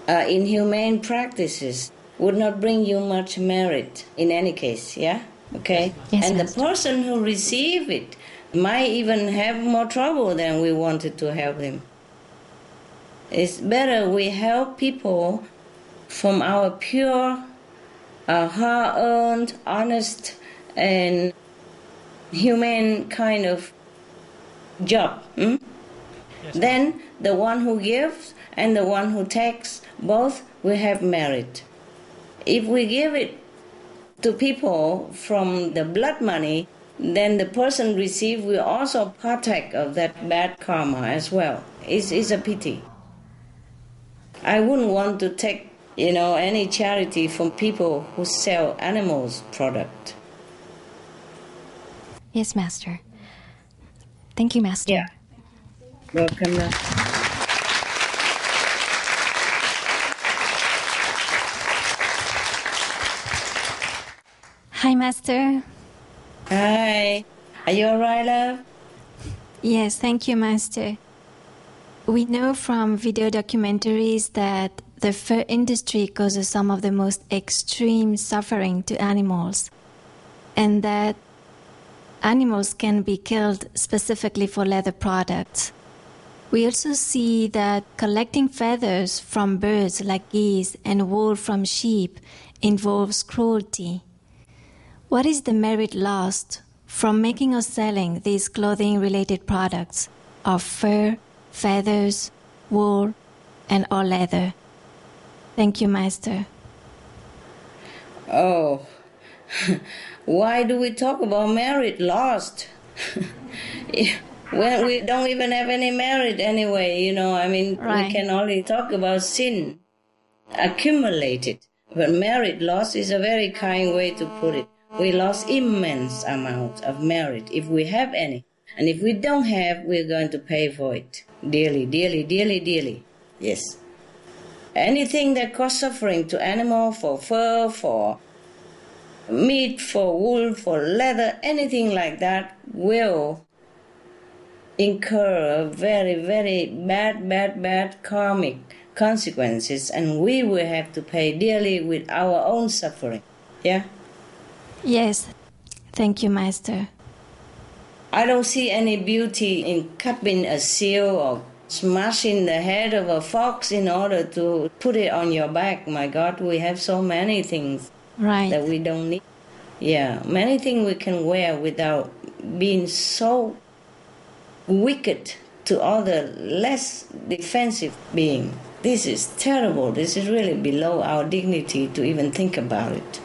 uh, inhumane practices would not bring you much merit in any case, yeah? Okay? Yes, and the person who receive it might even have more trouble than we wanted to help them. It's better we help people from our pure, uh, hard earned, honest, and humane kind of job. hmm? Then the one who gives and the one who takes both will have merit. If we give it to people from the blood money, then the person received will also partake of that bad karma as well. It's, it's a pity. I wouldn't want to take, you know, any charity from people who sell animals product. Yes, Master. Thank you, Master. Yeah. Welcome. now. Hi, Master. Hi. Are you alright, love? Yes, thank you, Master. We know from video documentaries that the fur industry causes some of the most extreme suffering to animals, and that animals can be killed specifically for leather products. We also see that collecting feathers from birds like geese and wool from sheep involves cruelty. What is the merit lost from making or selling these clothing related products of fur, feathers, wool, and or leather. Thank you, Master. Oh, why do we talk about merit lost? when we don't even have any merit anyway, you know, I mean, Right. we can only talk about sin accumulated. But merit loss is a very kind way to put it. We lost immense amount of merit if we have any. And if we don't have, we're going to pay for it dearly, dearly, dearly, dearly. Yes. Anything that cause suffering to animal, for fur, for meat, for wool, for leather, anything like that will incur very, very bad, bad, bad karmic consequences, and we will have to pay dearly with our own suffering. Yeah? Yes. Thank you, Master. I don't see any beauty in cupping a seal or smashing the head of a fox in order to put it on your back. My God, we have so many things Right. that we don't need. Yeah, many things we can wear without being so wicked to other less defensive being. This is terrible. This is really below our dignity to even think about it.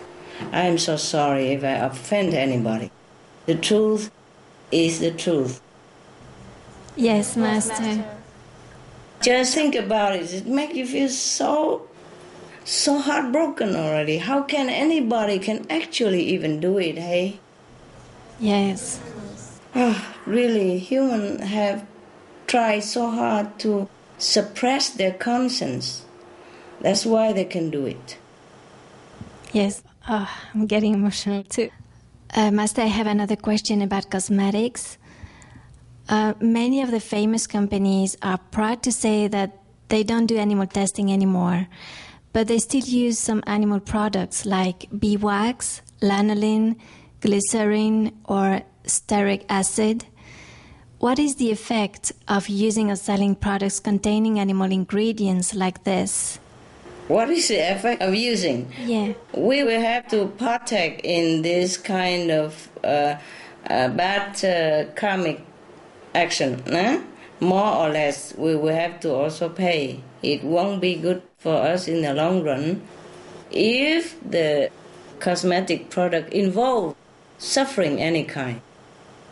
I am so sorry if I offend anybody. The truth is the truth. Yes, Master. Just think about it. It makes you feel so so heartbroken already. How can anybody can actually even do it, hey? Yes. Ah, really, humans have tried so hard to suppress their conscience. That's why they can do it. Yes. Oh, I'm getting emotional too. Uh, Master, I have another question about cosmetics. Uh, many of the famous companies are proud to say that they don't do animal testing anymore, but they still use some animal products like bee wax, lanolin, glycerin, or stearic acid. What is the effect of using or selling products containing animal ingredients like this? What is the effect of using? Yeah. We will have to partake in this kind of uh, uh, bad uh, karmic action. eh? More or less, we will have to also pay. It won't be good for us in the long run if the cosmetic product involve suffering any kind.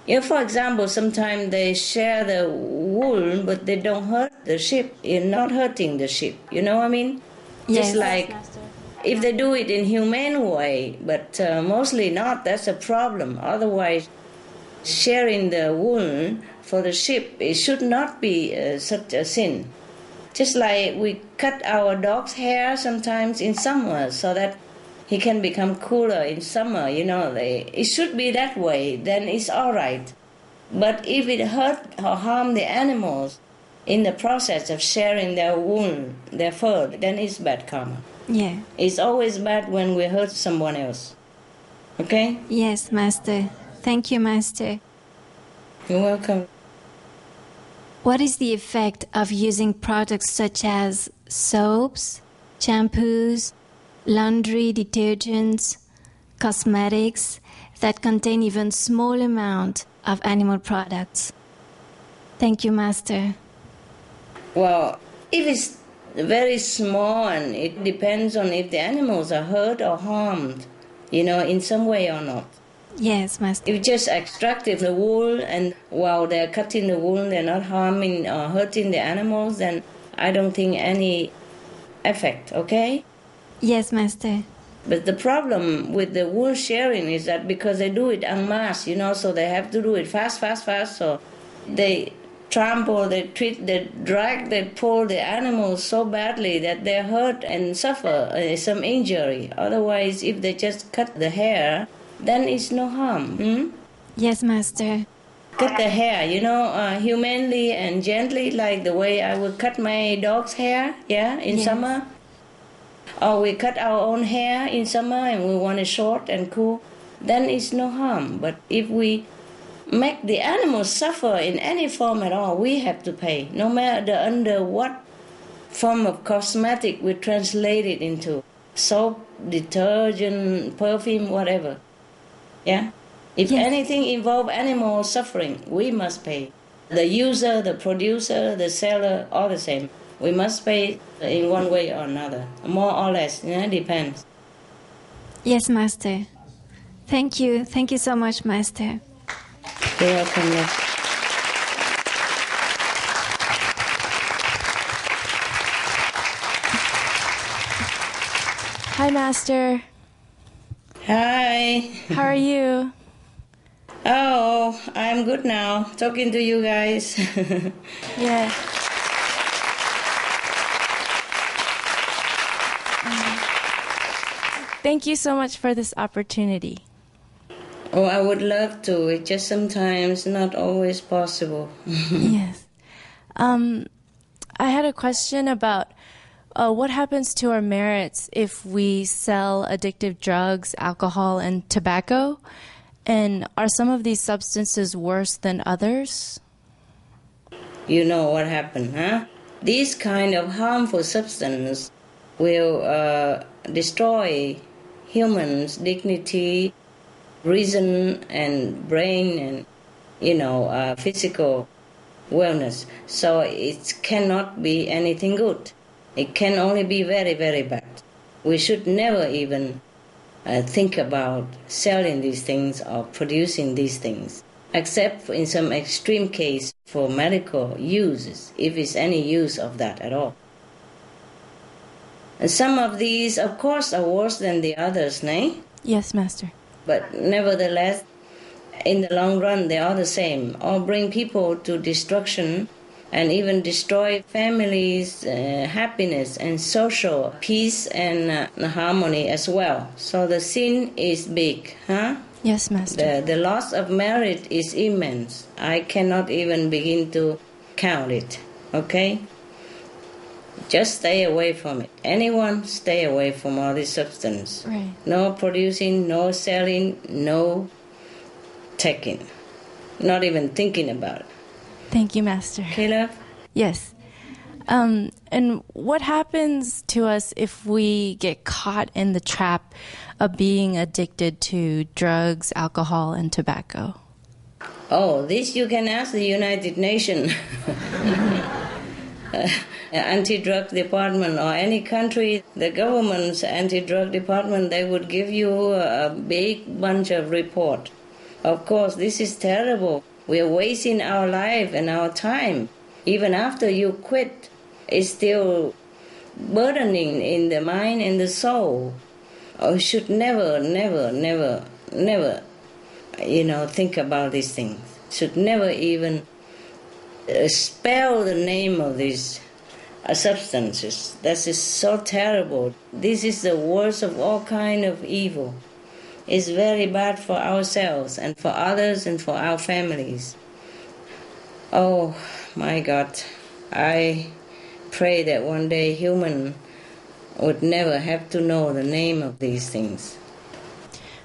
Yeah, for example, sometimes they share the wool, but they don't hurt the sheep. You're not hurting the sheep. You know what I mean? Yes. Just like if they do it in humane way, but uh, mostly not. That's a problem. Otherwise, sharing the wool for the sheep it should not be uh, such a sin. Just like we cut our dog's hair sometimes in summer so that he can become cooler in summer. You know, they, it should be that way. Then it's all right. But if it hurt or harm the animals in the process of sharing their wool, their fur, then it's bad karma. Yeah. It's always bad when we hurt someone else. Okay? Yes, Master. Thank you, Master. You're welcome. What is the effect of using products such as soaps, shampoos, laundry detergents, cosmetics that contain even small amount of animal products? Thank you, Master. Well, if it's very small and it depends on if the animals are hurt or harmed, you know, in some way or not. Yes, Master. If just extracting the wool and while they're cutting the wool, they're not harming or hurting the animals, then I don't think any effect, okay? Yes, Master. But the problem with the wool sharing is that because they do it en masse, you know, so they have to do it fast, fast, fast. So they trample, they treat, they drag, they pull the animals so badly that they hurt and suffer uh, some injury. Otherwise, if they just cut the hair, then it's no harm. Hmm? Yes, Master. Cut the hair, you know, uh, humanely and gently, like the way I would cut my dog's hair, yeah, in Yes. summer. Or we cut our own hair in summer and we want it short and cool, then it's no harm. But if we make the animals suffer in any form at all, we have to pay, no matter under what form of cosmetic we translate it into soap, detergent, perfume, whatever. Yeah? If anything involves animal suffering, we must pay. The user, the producer, the seller, all the same. We must pay in one way or another, more or less. Yeah, depends. Yes, Master. Thank you. Thank you so much, Master. You're welcome. yes. Hi, Master. Hi. How are you? Oh, I'm good now. Talking to you guys. Yeah. Thank you so much for this opportunity. Oh, I would love to. It's just sometimes not always possible. yes. Um, I had a question about uh, what happens to our merits if we sell addictive drugs, alcohol, and tobacco? And are some of these substances worse than others? you know what happened, huh? These kind of harmful substances will uh, destroy humans' dignity, reason, and brain, and you know, uh, physical wellness. So it cannot be anything good. It can only be very, very bad. We should never even uh, think about selling these things or producing these things, except in some extreme case for medical uses, if it's any use of that at all. And some of these, of course, are worse than the others, nay? Yes, Master. But nevertheless, in the long run, they are the same. All bring people to destruction and even destroy families' uh, happiness and social peace and uh, harmony as well. So the sin is big, huh? Yes, Master. The, the loss of merit is immense. I cannot even begin to count it, okay? Just stay away from it. Anyone, stay away from all this substance. Right. No producing, no selling, no taking. Not even thinking about it. Thank you, Master. Caleb? Yes. Um, and what happens to us if we get caught in the trap of being addicted to drugs, alcohol, and tobacco? Oh, this you can ask the United Nations. Uh, anti-drug department or any country, the government's anti-drug department, they would give you a big bunch of report. Of course, this is terrible. We are wasting our life and our time. Even after you quit, it's still burdening in the mind and the soul. Oh, should never, never, never, never, you know, think about these things. Should never even uh, spell the name of these uh, substances. That is so terrible. This is the worst of all kind of evil. It's very bad for ourselves and for others and for our families. Oh my God, I pray that one day human would never have to know the name of these things.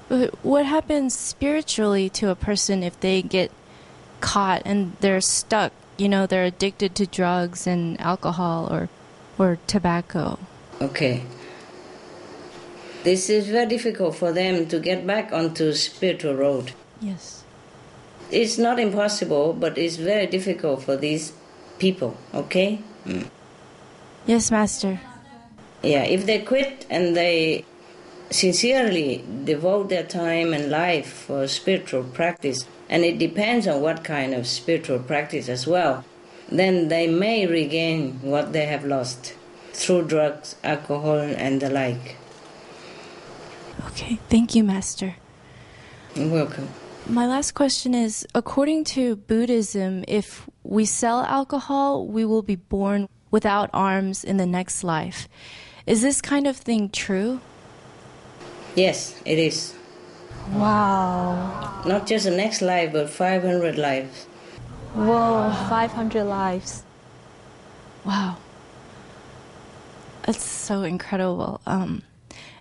But what happens spiritually to a person if they get caught and they're stuck? You know, they're addicted to drugs and alcohol or, or tobacco. Okay. This is very difficult for them to get back onto spiritual road. Yes. It's not impossible, but it's very difficult for these people, okay? Mm. Yes, Master. Yeah, if they quit and they sincerely devote their time and life for spiritual practice, and it depends on what kind of spiritual practice as well, then they may regain what they have lost through drugs, alcohol, and the like. Okay, thank you, Master. You're welcome. My last question is according to Buddhism, if we sell alcohol, we will be born without arms in the next life. Is this kind of thing true? Yes, it is. Wow. Not just the next life, but 500 lives. Whoa, 500 lives. Wow. That's so incredible. Um,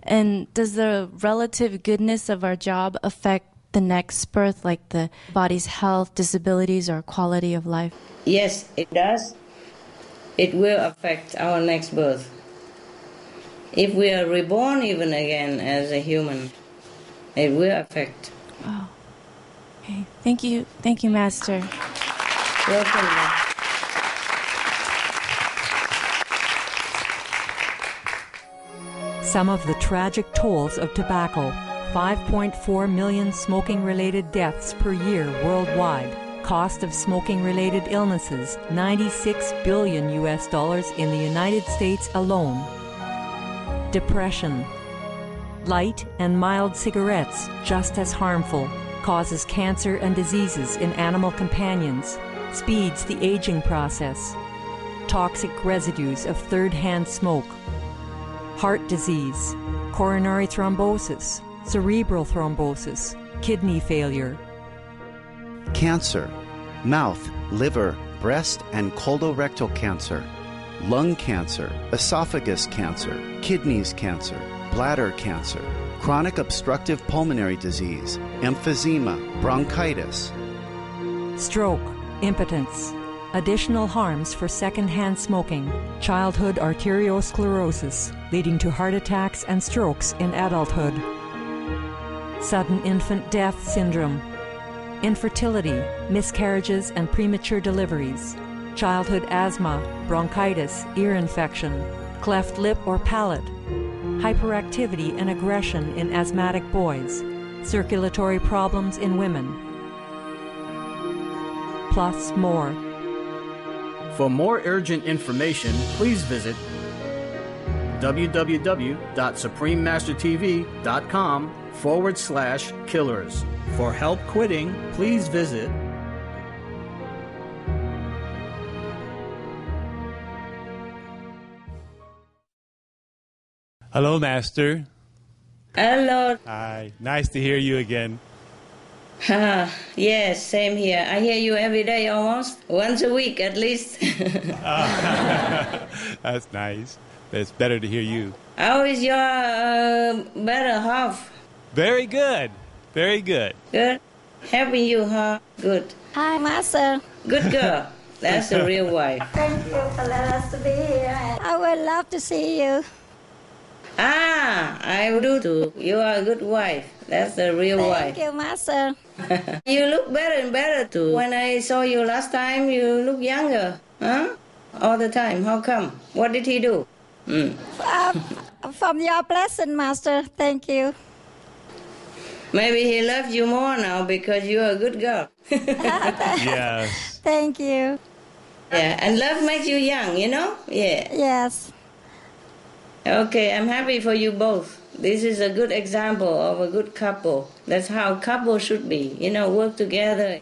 and does the relative goodness of our job affect the next birth, like the body's health, disabilities, or quality of life? Yes, it does. It will affect our next birth. If we are reborn even again as a human, it will affect. Wow. Okay. Thank you. Thank you, Master. Welcome. Some of the tragic tolls of tobacco 5.4 million smoking related deaths per year worldwide. Cost of smoking related illnesses 96 billion US dollars in the United States alone. Depression. Light and mild cigarettes, just as harmful, causes cancer and diseases in animal companions, speeds the aging process. Toxic residues of third hand smoke. Heart disease, coronary thrombosis, cerebral thrombosis, kidney failure. Cancer, mouth, liver, breast, and colorectal cancer, lung cancer, esophagus cancer, kidneys cancer, bladder cancer, chronic obstructive pulmonary disease, emphysema, bronchitis, Stroke, impotence, additional harms for secondhand smoking, childhood arteriosclerosis, leading to heart attacks and strokes in adulthood, sudden infant death syndrome, infertility, miscarriages and premature deliveries, childhood asthma, bronchitis, ear infection, cleft lip or palate, hyperactivity and aggression in asthmatic boys, circulatory problems in women, plus more. For more urgent information, please visit www.suprememastertv.com forward slash killers. For help quitting, please visit Hello, Master. Hello. Hi. Nice to hear you again. Ah, yes, same here. I hear you every day almost, once a week at least. That's nice. It's better to hear you. How is your uh, better half? Very good. Very good. Good. Helping you, huh? Good. Hi, Master. Good girl. That's the real wife. Thank you for letting us to be here. I would love to see you. Ah, I do too. You are a good wife. That's the real Thank wife. you, Master. you look better and better too. When I saw you last time, you look younger. Huh? All the time. How come? What did he do? Hmm. Um, from your blessing, Master. Thank you. Maybe he loves you more now because you're a good girl. yes. Thank you. Yeah, and love makes you young, you know? Yeah. Yes. Okay, I'm happy for you both. This is a good example of a good couple. That's how a couple should be. You know, work together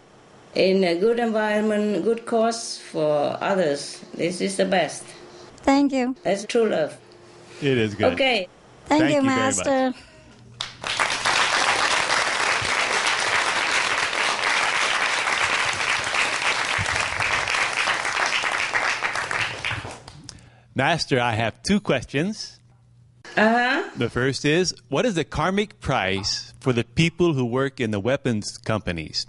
in a good environment, good cause for others. This is the best. Thank you. That's true love. It is good. Okay. Thank, Thank you, you very much. Master. Master, I have two questions. Uh huh. The first is What is the karmic price for the people who work in the weapons companies?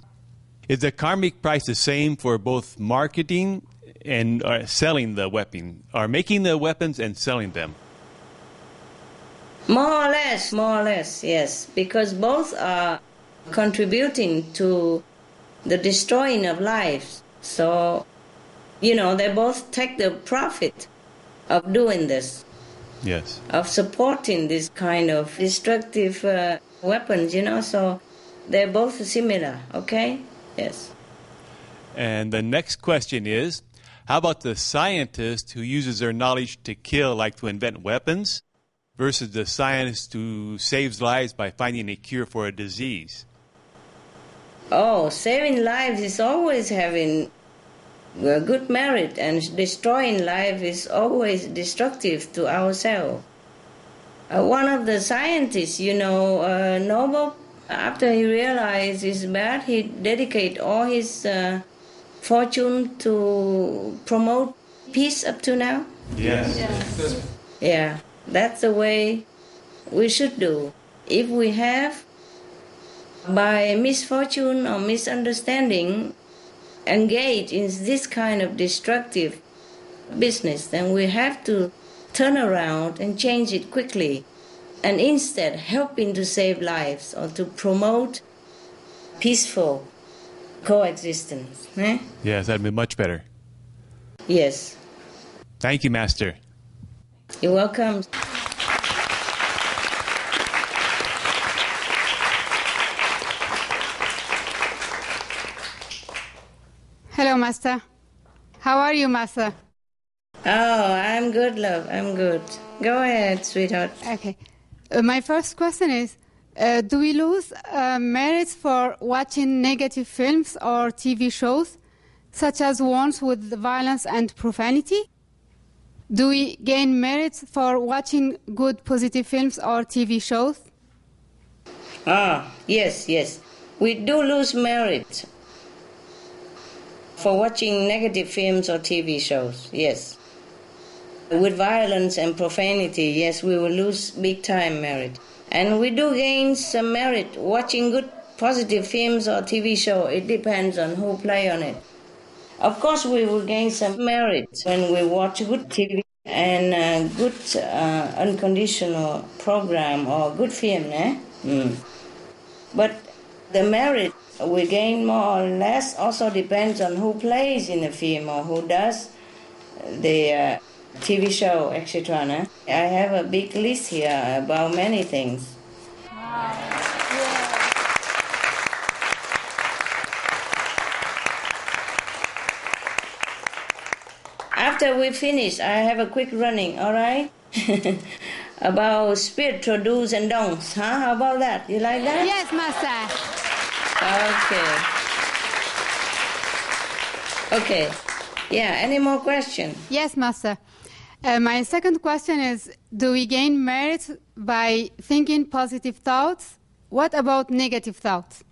Is the karmic price the same for both marketing and uh, selling the weapon, or making the weapons and selling them? More or less, more or less, yes. Because both are contributing to the destroying of lives. So, you know, they both take the profit of doing this, Yes. of supporting this kind of destructive uh, weapons, you know. So they're both similar, okay? Yes. And the next question is How about the scientist who uses their knowledge to kill, like to invent weapons, versus the scientist who saves lives by finding a cure for a disease? Oh, saving lives is always having a good merit, and destroying life is always destructive to ourselves. Uh, one of the scientists, you know, uh, Nobel, after he realized it's bad, he dedicated all his uh, fortune to promote peace up to now. Yes. Yeah, that's the way we should do. If we have, by misfortune or misunderstanding, engage in this kind of destructive business, then we have to turn around and change it quickly. And instead, helping to save lives or to promote peaceful coexistence. Eh? Yes, that'd be much better. Yes. Thank you, Master. You're welcome. Master. How are you, Master? Oh, I'm good, love. I'm good. Go ahead, sweetheart. Okay. Uh, my first question is uh, Do we lose uh, merits for watching negative films or TV shows, such as ones with violence and profanity? Do we gain merits for watching good positive films or TV shows? Ah, yes, yes. We do lose merit for watching negative films or TV shows, yes. With violence and profanity, yes, we will lose big time merit. And we do gain some merit watching good positive films or TV show. It depends on who play on it. Of course, we will gain some merit when we watch good TV and uh, good uh, unconditional program or good film, eh? Mm. But the merit we gain more or less also depends on who plays in the film or who does the uh, TV show, etc. No? I have a big list here about many things. After we finish, I have a quick running, all right? about spiritual do's and don'ts, huh? How about that? You like that? Yes, Master. Okay. Okay. Yeah, any more questions? Yes, Master. Uh, my second question is Do we gain merit by thinking positive thoughts? What about negative thoughts?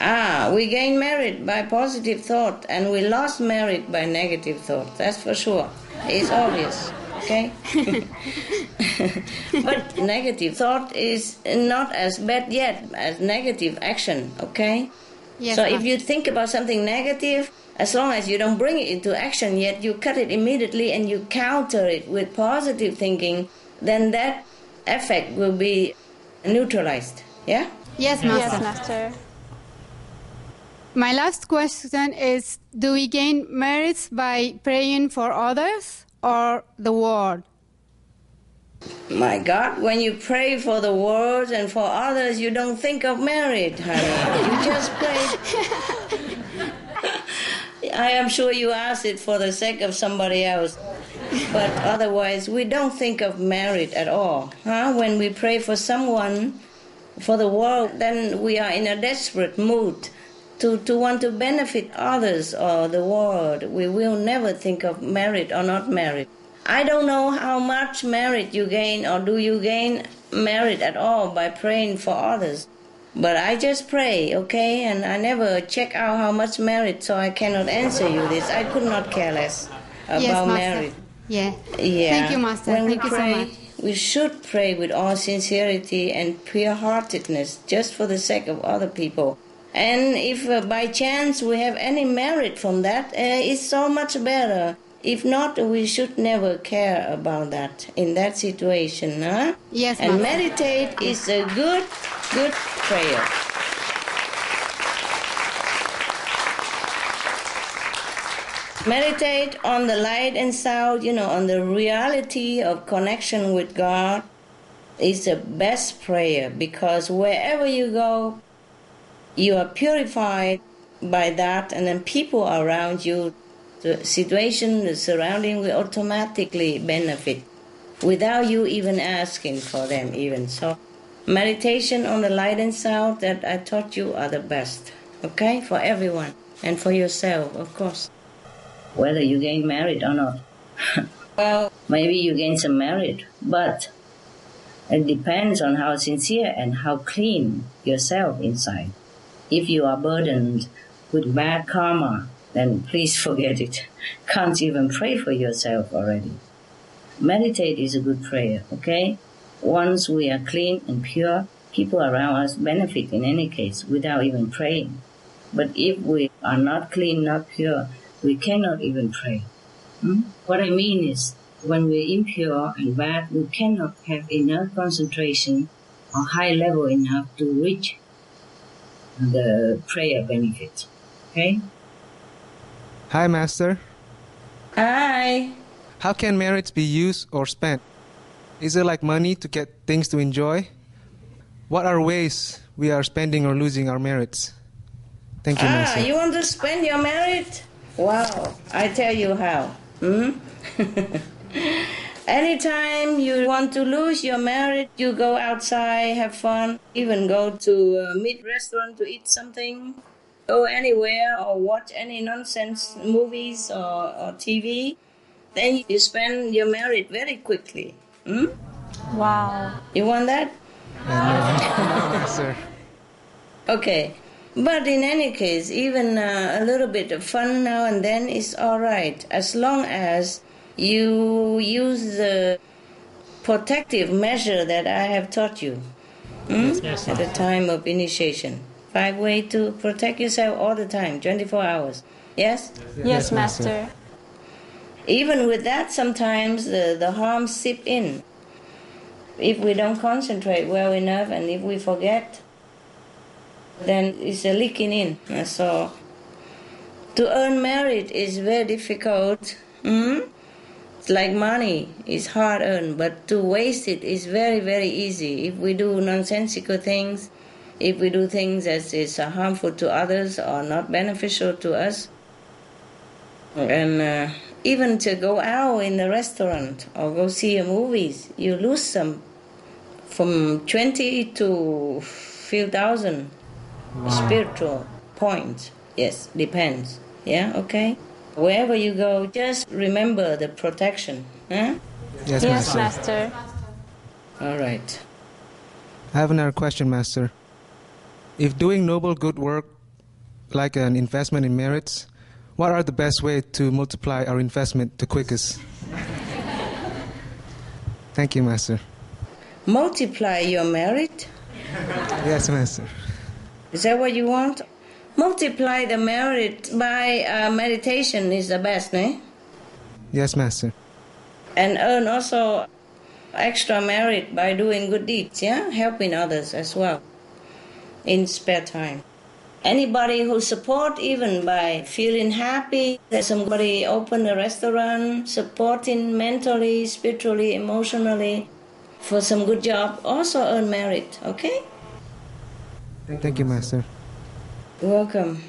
Ah, we gain merit by positive thought and we lost merit by negative thought. That's for sure. It's obvious. Okay? but negative thought is not as bad yet as negative action. Okay? Yes, so if you think about something negative, as long as you don't bring it into action yet, you cut it immediately and you counter it with positive thinking, then that effect will be neutralized. Yeah? Yes, Master. Yes, Master. My last question is Do we gain merits by praying for others or the world? My God, when you pray for the world and for others, you don't think of merit, honey. You just pray. I am sure you ask it for the sake of somebody else. But otherwise, we don't think of merit at all. Huh? When we pray for someone, for the world, then we are in a desperate mood to, to want to benefit others or the world. We will never think of merit or not merit. I don't know how much merit you gain or do you gain merit at all by praying for others. But I just pray, okay? And I never check out how much merit, so I cannot answer you this. I could not care less about yes, merit. Yeah. Yeah. Thank you, Master. When Thank we you so much. we should pray with all sincerity and pure heartedness, just for the sake of other people. And if uh, by chance we have any merit from that, uh, it's so much better. If not, we should never care about that in that situation. Huh? Yes, And Master. meditate is a good, good prayer. Meditate on the light and sound, you know, on the reality of connection with God is the best prayer because wherever you go, you are purified by that, and then people around you, the situation, the surrounding will automatically benefit without you even asking for them, even. So, meditation on the light and sound that I taught you are the best, okay, for everyone and for yourself, of course whether you gain merit or not. well, maybe you gain some merit, but it depends on how sincere and how clean yourself inside. If you are burdened with bad karma, then please forget it. Can't even pray for yourself already. Meditate is a good prayer, okay? Once we are clean and pure, people around us benefit in any case without even praying. But if we are not clean, not pure, we cannot even pray. Hmm? What I mean is, when we're impure and bad, we cannot have enough concentration or high level enough to reach the prayer benefit. Okay? Hi, Master. Hi. How can merits be used or spent? Is it like money to get things to enjoy? What are ways we are spending or losing our merits? Thank you, ah, Master. you want to spend your merit? Wow, I tell you how. Hmm? Anytime you want to lose your merit, you go outside, have fun, even go to a meat restaurant to eat something, go anywhere or watch any nonsense movies or, or TV, then you spend your merit very quickly. Hmm? Wow. You want that? Master. Okay. But in any case, even uh, a little bit of fun now and then is all right, as long as you use the protective measure that I have taught you hmm? Yes. at the time of initiation. Five way to protect yourself all the time, 24 hours. Yes? Yes, Master. Even with that, sometimes the, the harm seep in. If we don't concentrate well enough and if we forget, then it's a leaking in. So, to earn merit is very difficult. hmm It's like money, it's hard earned, but to waste it is very, very easy. If we do nonsensical things, if we do things that is harmful to others or not beneficial to us, and uh, even to go out in the restaurant or go see a movies, you lose some from 20 to few thousand spiritual points. Yes, depends. Yeah, okay? Wherever you go, just remember the protection. Huh? Yes, Yes, Master. Master. All right. I have another question, Master. If doing noble good work, like an investment in merits, what are the best way to multiply our investment the quickest? Thank you, Master. Multiply your merit. Yes, Master. Is that what you want? Multiply the merit by uh, meditation is the best, eh? Yes, Master. And earn also extra merit by doing good deeds, yeah? Helping others as well in spare time. Anybody who support even by feeling happy that somebody opened a restaurant, supporting mentally, spiritually, emotionally for some good job also earn merit, okay? Thank you, Master. Welcome.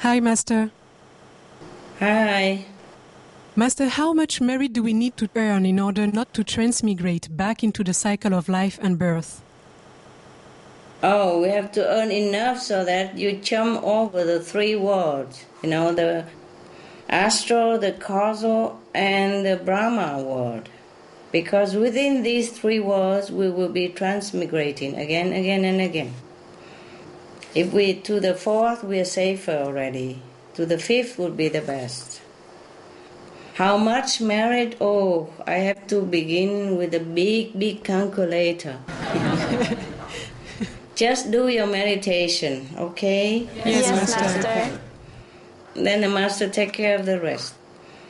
Hi, Master. Hi. Master, how much merit do we need to earn in order not to transmigrate back into the cycle of life and birth? Oh, we have to earn enough so that you jump over the three worlds. You know, the astral, the causal, and the Brahma world. Because within these three worlds, we will be transmigrating again, again, and again. If we to the fourth, we are safer already. To the fifth would be the best. How much merit? Oh, I have to begin with a big, big calculator. Just do your meditation, okay? Yes, Yes, Master. Master. Then the master take care of the rest.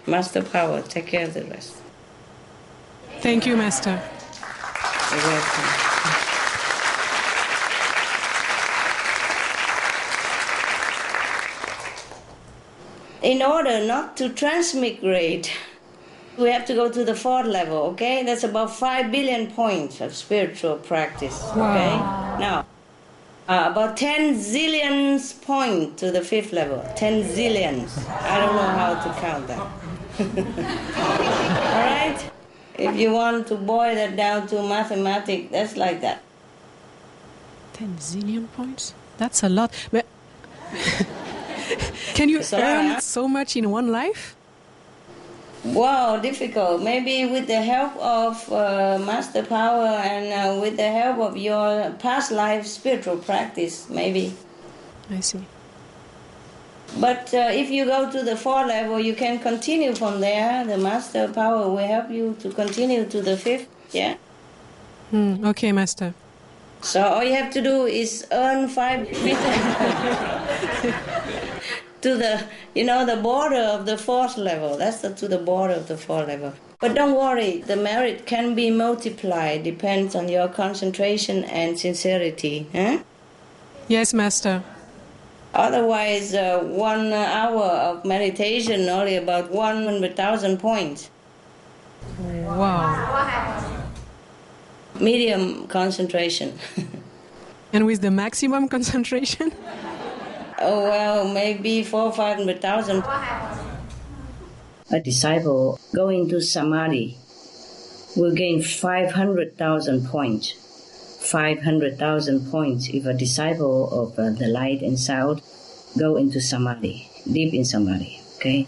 Master power take care of the rest. Thank you, Master. You're welcome. In order not to transmigrate, we have to go to the fourth level, okay? That's about 5 billion points of spiritual practice, okay? Now, uh, about 10 zillions point to the fifth level. 10 zillions. I don't know how to count that. All right? If you want to boil that down to mathematics, that's like that. 10 zillion points? That's a lot. But Can you So, earn uh, so much in one life? Wow, difficult. Maybe with the help of uh, Master Power and uh, with the help of your past life spiritual practice, maybe. I see. But uh, if you go to the fourth level, you can continue from there. The Master Power will help you to continue to the fifth. Yeah. Hmm, okay, Master. So all you have to do is earn five to the, you know, the border of the fourth level. That's the, to the border of the fourth level. But don't worry, the merit can be multiplied, depends on your concentration and sincerity. Huh? Yes, Master. Otherwise, uh, one hour of meditation only about 100,000 points. Wow. Medium concentration. and with the maximum concentration? Oh, well, maybe four or 500,000. A disciple going to Samadhi will gain 500,000 points. 500,000 points if a disciple of uh, the light and sound go into samadhi, deep in samadhi, okay?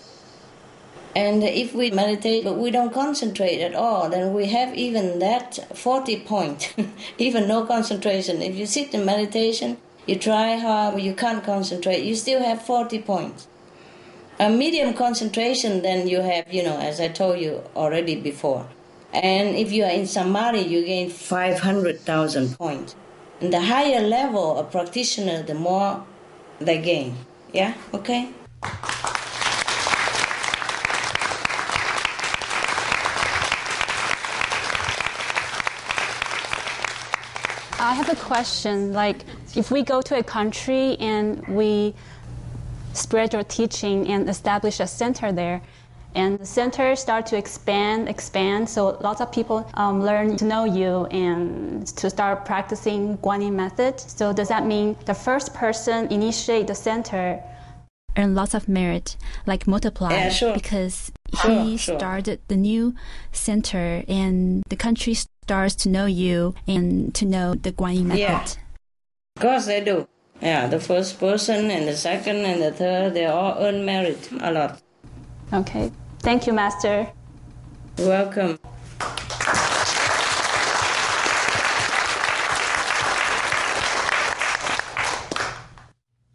And if we meditate but we don't concentrate at all, then we have even that 40 point, even no concentration. If you sit in meditation, you try hard, but you can't concentrate, you still have 40 points. A medium concentration, then you have, you know, as I told you already before, and if you are in Samadhi, you gain 500,000 points. And the higher level a practitioner, the more they gain. Yeah? Okay? I have a question. Like, if we go to a country and we spread your teaching and establish a center there, and the center start to expand, expand. So lots of people um, learn to know you and to start practicing Guanyin method. So does that mean the first person initiate the center earn lots of merit, like multiply, Yeah, sure. because Sure, he sure. started the new center and the country starts to know you and to know the Guanyin method. Yeah. Of course they do. Yeah, the first person and the second and the third, they all earn merit a lot. Okay. Thank you, Master. You're welcome.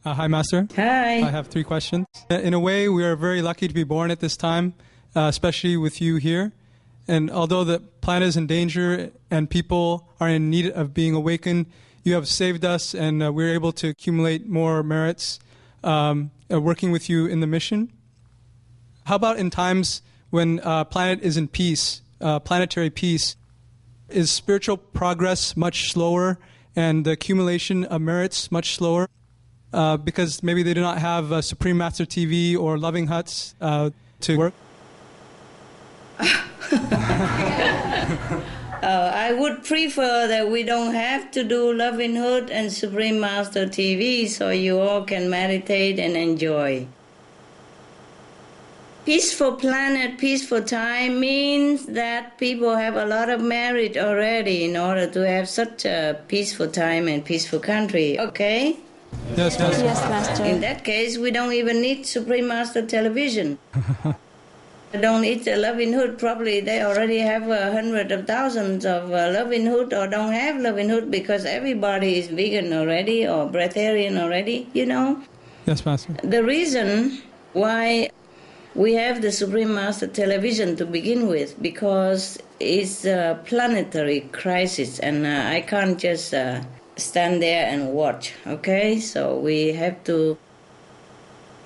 Uh, hi, Master. Hi. I have three questions. In a way, we are very lucky to be born at this time, uh, especially with you here. And although the planet is in danger and people are in need of being awakened, you have saved us, and uh, we're able to accumulate more merits um, uh, working with you in the mission. How about in times when uh, planet is in peace, uh, planetary peace? Is spiritual progress much slower and the accumulation of merits much slower? Uh, because maybe they do not have uh, Supreme Master TV or Loving Huts uh, to work? Uh, I would prefer that we don't have to do Loving Hut and Supreme Master TV so you all can meditate and enjoy. Peaceful planet, peaceful time means that people have a lot of merit already in order to have such a peaceful time and peaceful country, okay? Yes, Master. Yes, Master. In that case, we don't even need Supreme Master television. don't eat a loving hut. Probably they already have a hundred of thousands of uh, loving hut or don't have loving hut because everybody is vegan already or breatharian already, you know. Yes, Master. The reason why we have the Supreme Master television to begin with because it's a planetary crisis and uh, I can't just uh, stand there and watch, okay? So we have to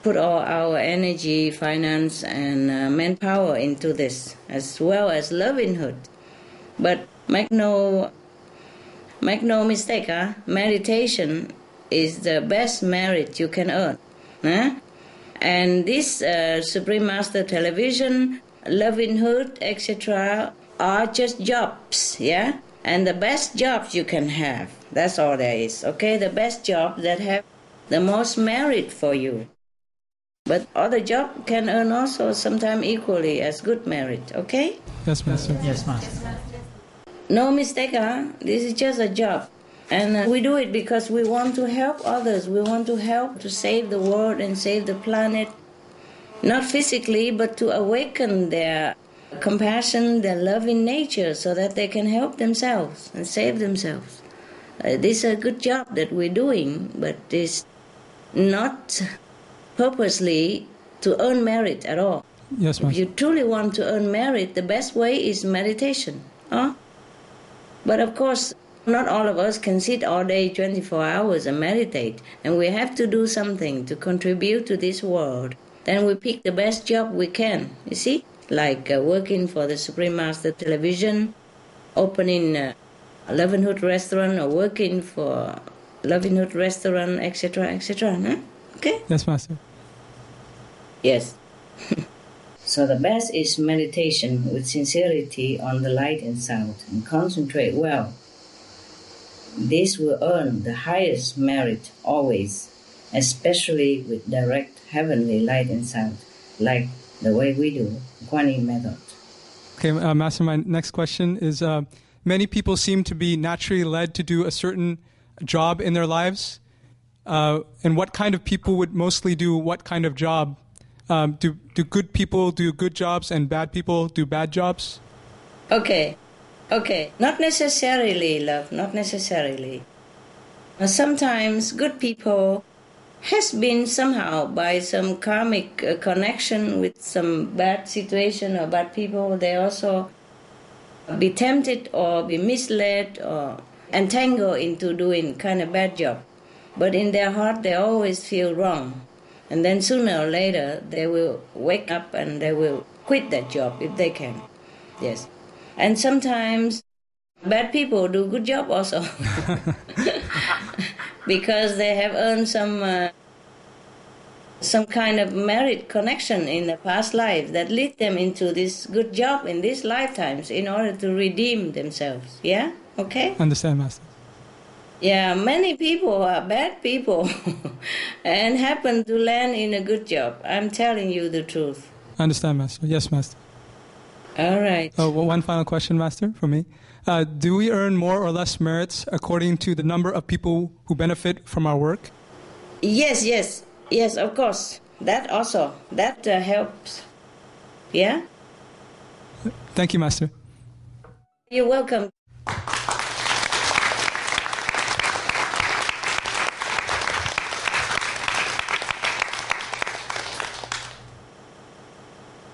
put all our energy, finance, and uh, manpower into this, as well as loving hut. But make no, make no mistake, huh? meditation is the best merit you can earn. Huh? And this uh, Supreme Master Television, loving hut, etc., are just jobs, yeah? And the best jobs you can have. That's all there is, okay? The best job that have the most merit for you. But other job can earn also sometimes equally as good merit, okay? Yes, Master. Yes, Master. No mistake, huh? This is just a job. And uh, we do it because we want to help others. We want to help to save the world and save the planet. Not physically, but to awaken their compassion, their loving nature, so that they can help themselves and save themselves. Uh, this is a good job that we're doing, but it's not purposely to earn merit at all. Yes, ma'am. If you truly want to earn merit, the best way is meditation. Huh? But of course, not all of us can sit all day 24 hours and meditate, and we have to do something to contribute to this world. Then we pick the best job we can, you see? like uh, working for the Supreme Master Television, opening a Loving Hut restaurant, or working for Loving Hut restaurant, etc., etc. Huh? Okay? Yes, Master. Yes. so the best is meditation with sincerity on the light and sound and concentrate well. This will earn the highest merit always, especially with direct heavenly light and sound, like the way we do, Yin method. Okay, uh, Master, my next question is uh, many people seem to be naturally led to do a certain job in their lives. Uh, and what kind of people would mostly do what kind of job? Um, do, do good people do good jobs and bad people do bad jobs? Okay, okay. Not necessarily, love, not necessarily. Sometimes good people has been somehow by some karmic uh, connection with some bad situation or bad people, they also be tempted or be misled or entangled into doing kind of bad job. But in their heart, they always feel wrong. And then sooner or later, they will wake up and they will quit that job if they can. Yes. And sometimes bad people do good job also. because they have earned some uh, some kind of merit connection in the past life that lead them into this good job in these lifetimes in order to redeem themselves. Yeah? Okay? Understand, Master. Yeah, many people are bad people and happen to land in a good job. I'm telling you the truth. Understand, Master. Yes, Master. All right. Oh, well, one final question, Master, for me. Uh, do we earn more or less merits according to the number of people who benefit from our work? Yes, yes, yes, of course. That also, that uh, helps. Yeah? Thank you, Master. You're welcome.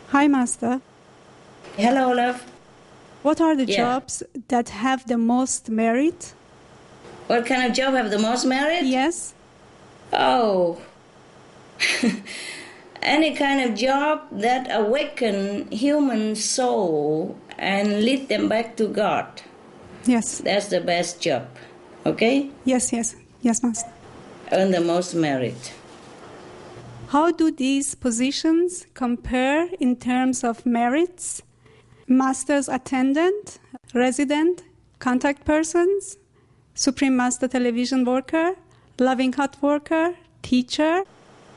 Hi, Master. Hello, love. What are the Yeah. jobs that have the most merit? What kind of job have the most merit? Yes. Oh. Any kind of job that awaken human soul and lead them back to God. Yes. That's the best job. Okay? Yes, yes. Yes, Master. Earn the most merit. How do these positions compare in terms of merits? Master's attendant, resident, contact persons, Supreme Master television worker, loving hut worker, teacher,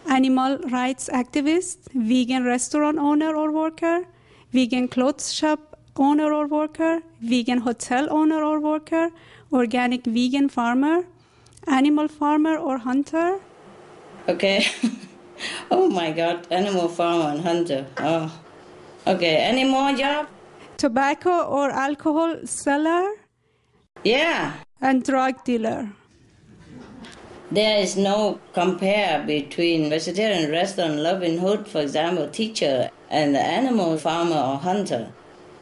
animal rights activist, vegan restaurant owner or worker, vegan clothes shop owner or worker, vegan hotel owner or worker, organic vegan farmer, animal farmer or hunter. Okay? oh my god, animal farmer and hunter. Oh. Okay, any more job? Tobacco or alcohol seller Yeah. and drug dealer. There is no compare between vegetarian restaurant loving hut, for example, teacher, and the animal farmer or hunter.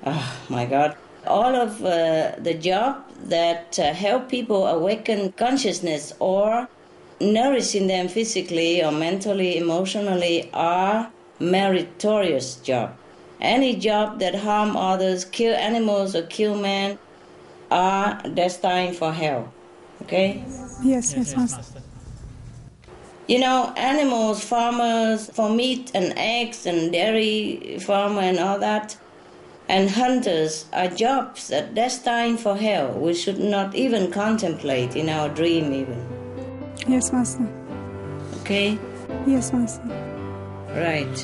Oh my God. All of uh, the job that uh, help people awaken consciousness or nourishing them physically or mentally, emotionally are meritorious job. Any job that harm others, kill animals or kill men are destined for hell. Okay? Yes, yes, Master. You know, animals, farmers for meat and eggs and dairy farmer and all that, and hunters are jobs that destined for hell. We should not even contemplate in our dream even. Yes, Master. Okay? Yes, Master. Right.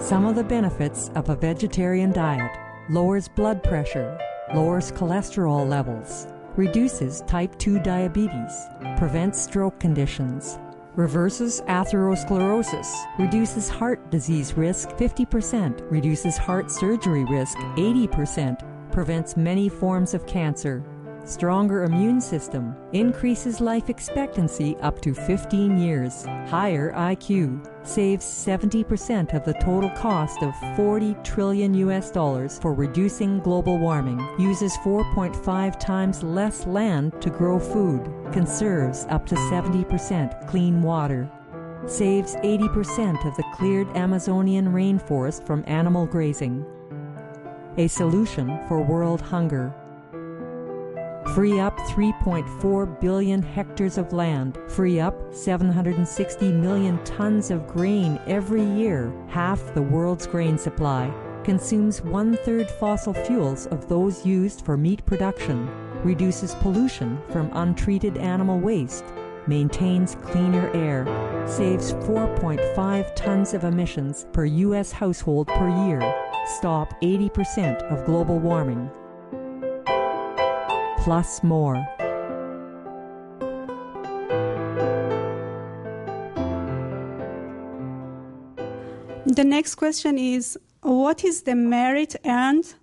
Some of the benefits of a vegetarian diet lowers blood pressure, lowers cholesterol levels, reduces type 2 diabetes, prevents stroke conditions, reverses atherosclerosis, reduces heart disease risk 50%, reduces heart surgery risk 80%, prevents many forms of cancer, stronger immune system, increases life expectancy up to 15 years, higher IQ, saves 70% of the total cost of 40 trillion US dollars for reducing global warming, uses 4.5 times less land to grow food, conserves up to 70% clean water. saves 80% of the cleared Amazonian rainforest from animal grazing. A solution for world hunger. Free up 3.4 billion hectares of land. Free up 760 million tons of grain every year, half the world's grain supply. Consumes one third fossil fuels of those used for meat production. Reduces pollution from untreated animal waste. Maintains cleaner air. Saves 4.5 tons of emissions per U.S. household per year. Stop 80% of global warming plus more. The next question is What is the merit earned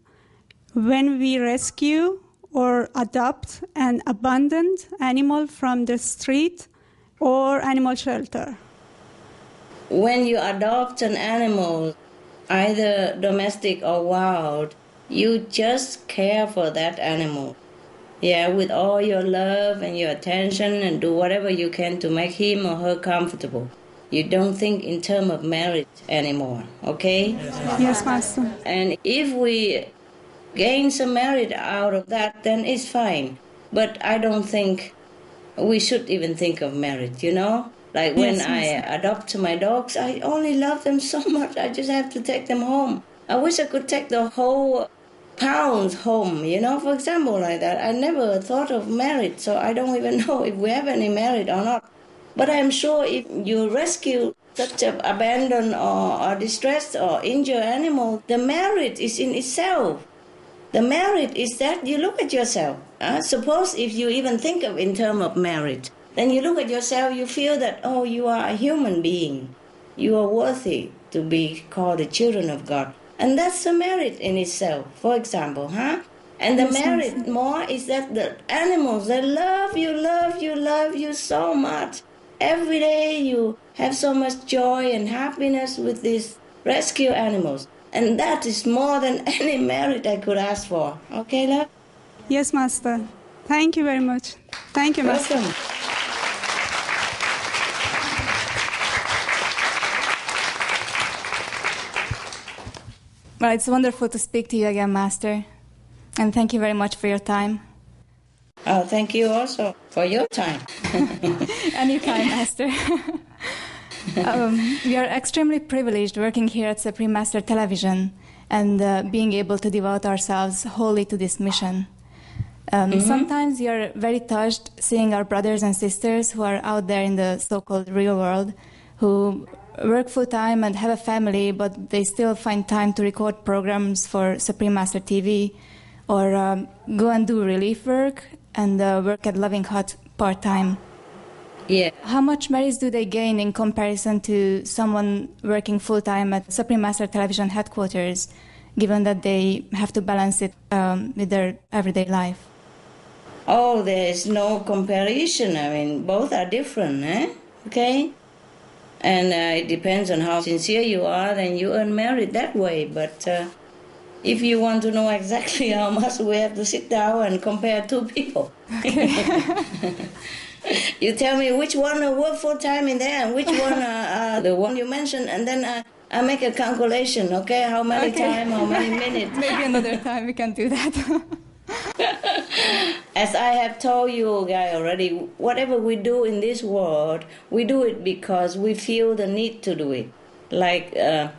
when we rescue or adopt an abandoned animal from the street or animal shelter? When you adopt an animal, either domestic or wild, you just care for that animal. Yeah, with all your love and your attention and do whatever you can to make him or her comfortable. You don't think in terms of marriage anymore, okay? Yes, Master. And if we gain some merit out of that, then it's fine. But I don't think we should even think of marriage, you know? Like when Yes, I adopt my dogs, I only love them so much, I just have to take them home. I wish I could take the whole pounds home, you know, for example, like that. I never thought of marriage, so I don't even know if we have any merit or not. But I'm sure if you rescue such an abandoned or, or distressed or injured animal, the merit is in itself. The merit is that you look at yourself. Uh, suppose if you even think of in terms of merit, then you look at yourself, you feel that, oh, you are a human being. You are worthy to be called the children of God. And that's a merit in itself, for example, huh? And the merit more is that the animals, they love you, love you, love you so much. Every day you have so much joy and happiness with these rescue animals. And that is more than any merit I could ask for. Okay, love? Yes, Master. Thank you very much. Thank you, Master. Welcome. Well, it's wonderful to speak to you again, Master. And thank you very much for your time. Oh, thank you also for your time. Anytime, Master. um, we are extremely privileged working here at Supreme Master Television and uh, being able to devote ourselves wholly to this mission. Um, Mhm. Sometimes we are very touched seeing our brothers and sisters who are out there in the so called real world who work full time and have a family, but they still find time to record programs for Supreme Master TV or um, go and do relief work and uh, work at Loving Hut part time. Yeah. How much merits do they gain in comparison to someone working full time at Supreme Master Television headquarters, given that they have to balance it um, with their everyday life? Oh, there is no comparison. I mean, both are different, eh? Okay? And uh, it depends on how sincere you are, then you earn merit that way. But uh, if you want to know exactly how much, we have to sit down and compare two people. you tell me which one uh, work full time in there and which one uh, the one you mentioned, and then uh, I make a calculation, okay? How many Okay. time, how many minutes. Maybe another time we can do that. As I have told you guys already, whatever we do in this world, we do it because we feel the need to do it. Like, uh,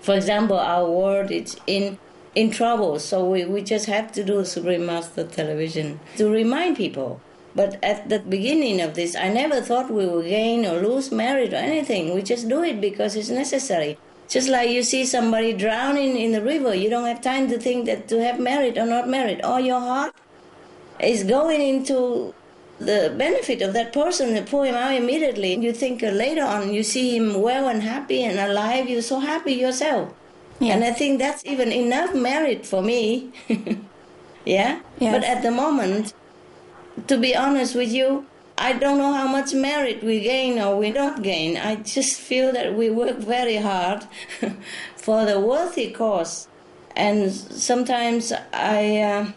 for example, our world is in in trouble, so we, we just have to do Supreme Master Television to remind people. But at the beginning of this, I never thought we would gain or lose merit or anything. We just do it because it's necessary. Just like you see somebody drowning in the river, you don't have time to think that to have merit or not merit. All your heart is going into the benefit of that person and pull him out immediately. You think uh, later on you see him well and happy and alive, you're so happy yourself. And I think that's even enough merit for me. yeah? Yes. But at the moment, to be honest with you, I don't know how much merit we gain or we don't gain. I just feel that we work very hard for the worthy cause. And sometimes I. Uh,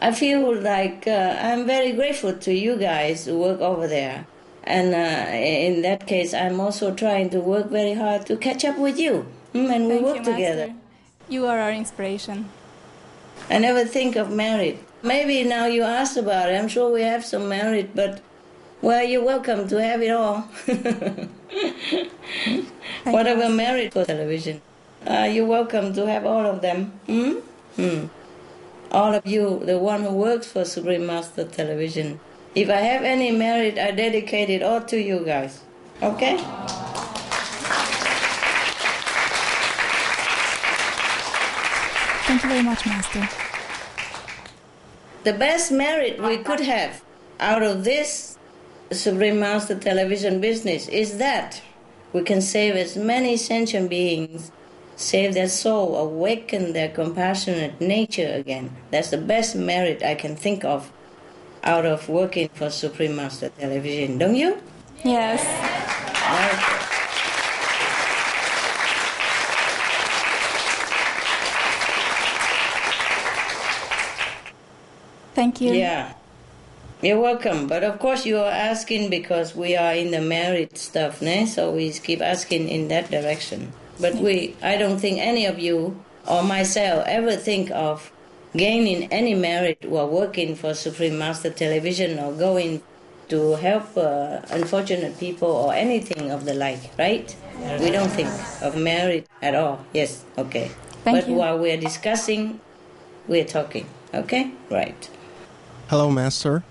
I feel like uh, I'm very grateful to you guys who work over there. And uh, in that case, I'm also trying to work very hard to catch up with you. Mm, and we Thank work you, together. You are our inspiration. I never think of married. Maybe now you ask about it. I'm sure we have some merit, but well, you're welcome to have it all. Whatever merit for television, uh, you're welcome to have all of them. Hmm? Hmm. All of you, the one who works for Supreme Master Television. If I have any merit, I dedicate it all to you guys. Okay? Thank you very much, Master. The best merit we could have out of this Supreme Master television business is that we can save as many sentient beings, save their soul, awaken their compassionate nature again. That's the best merit I can think of out of working for Supreme Master Television, don't you? Yes. Thank you. Yeah. You're welcome. But of course, you are asking because we are in the married stuff, né? so we keep asking in that direction. But we, I don't think any of you or myself ever think of gaining any merit while working for Supreme Master Television or going to help uh, unfortunate people or anything of the like, right? We don't think of merit at all. Yes, okay. Thank but you. while we're discussing, we're talking, okay? Right. Hello, Master.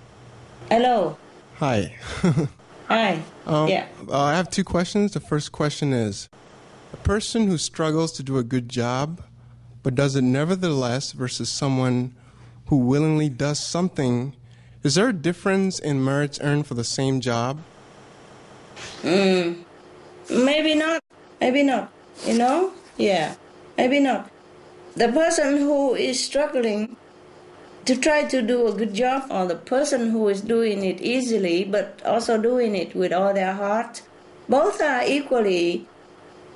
Hello. Hi. Hi. Um, Yeah. uh, I have two questions. The first question is a person who struggles to do a good job but does it nevertheless versus someone who willingly does something, is there a difference in merits earned for the same job? Mm, maybe not. Maybe not. You know? Yeah. Maybe not. The person who is struggling to try to do a good job, or the person who is doing it easily but also doing it with all their heart, both are equally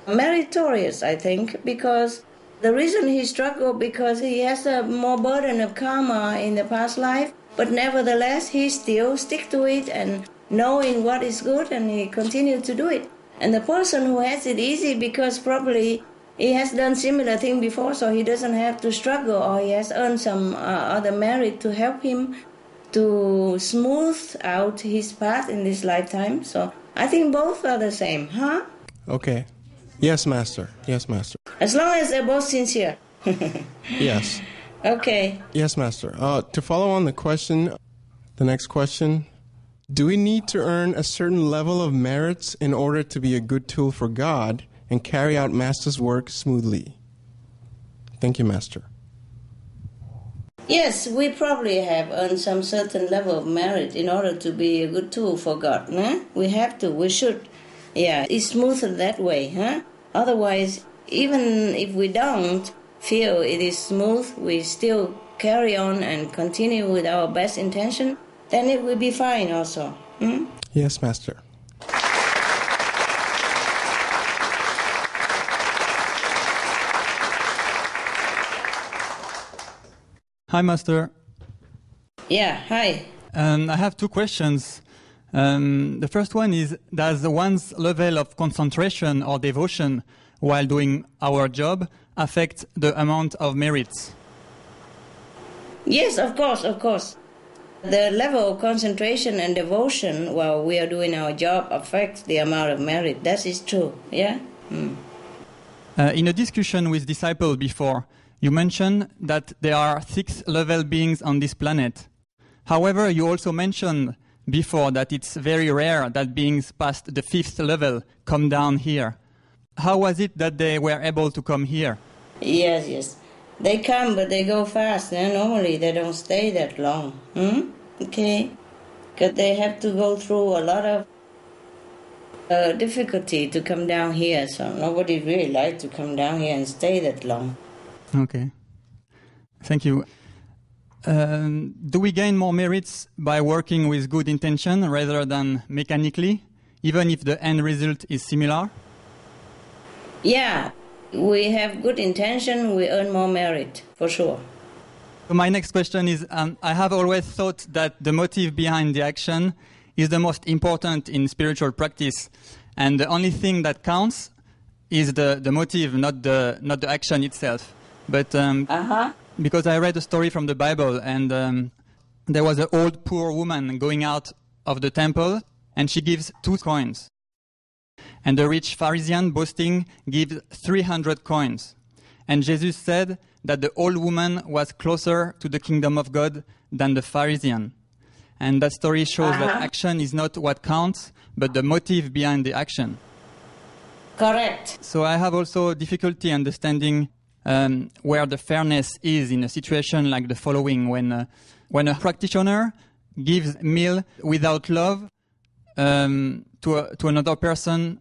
meritorious, I think, because the reason he struggled because he has a more burden of karma in the past life, but nevertheless he still stick to it and knowing what is good and he continued to do it. And the person who has it easy because probably he has done similar thing before, so he doesn't have to struggle, or he has earned some uh, other merit to help him to smooth out his path in this lifetime. So I think both are the same, huh? Okay. Yes, Master. Yes, Master. As long as they're both sincere. Yes. okay. Yes, Master. Uh, to follow on the question, the next question Do we need to earn a certain level of merits in order to be a good tool for God and carry out Master's work smoothly? Thank you, Master. Yes, we probably have earned some certain level of merit in order to be a good tool for God. Huh? We have to, we should. Yeah, it's smoother that way, huh? Otherwise, even if we don't feel it is smooth, we still carry on and continue with our best intention, then it will be fine also. Hmm? Yes, Master. Hi, Master. Yeah, hi. Um, I have two questions. Um, the first one is Does one's level of concentration or devotion while doing our job affect the amount of merits? Yes, of course, of course. The level of concentration and devotion while we are doing our job affects the amount of merit. That is true, yeah? Hmm. Uh, in a discussion with disciples before, you mentioned that there are six level beings on this planet. However, you also mentioned before that it's very rare that beings past the fifth level come down here. How was it that they were able to come here? Yes, yes. They come, but they go fast. And normally they don't stay that long. Hmm? Okay? Because they have to go through a lot of uh, difficulty to come down here. So nobody really like to come down here and stay that long. Okay. Thank you. Um, do we gain more merits by working with good intention rather than mechanically, even if the end result is similar? Yeah, we have good intention, we earn more merit, for sure. So my next question is um, I have always thought that the motive behind the action is the most important in spiritual practice, and the only thing that counts is the, the motive, not the not the action itself. But um, uh-huh. because I read a story from the Bible, and um, there was an old poor woman going out of the temple, and she gives two coins, and the rich Pharisee boasting gives three hundred coins, and Jesus said that the old woman was closer to the kingdom of God than the Pharisee. And that story shows Uh-huh. that action is not what counts, but the motive behind the action. Correct. So I have also difficulty understanding um, where the fairness is in a situation like the following: when uh, when a practitioner gives meal without love um, to a, to another person,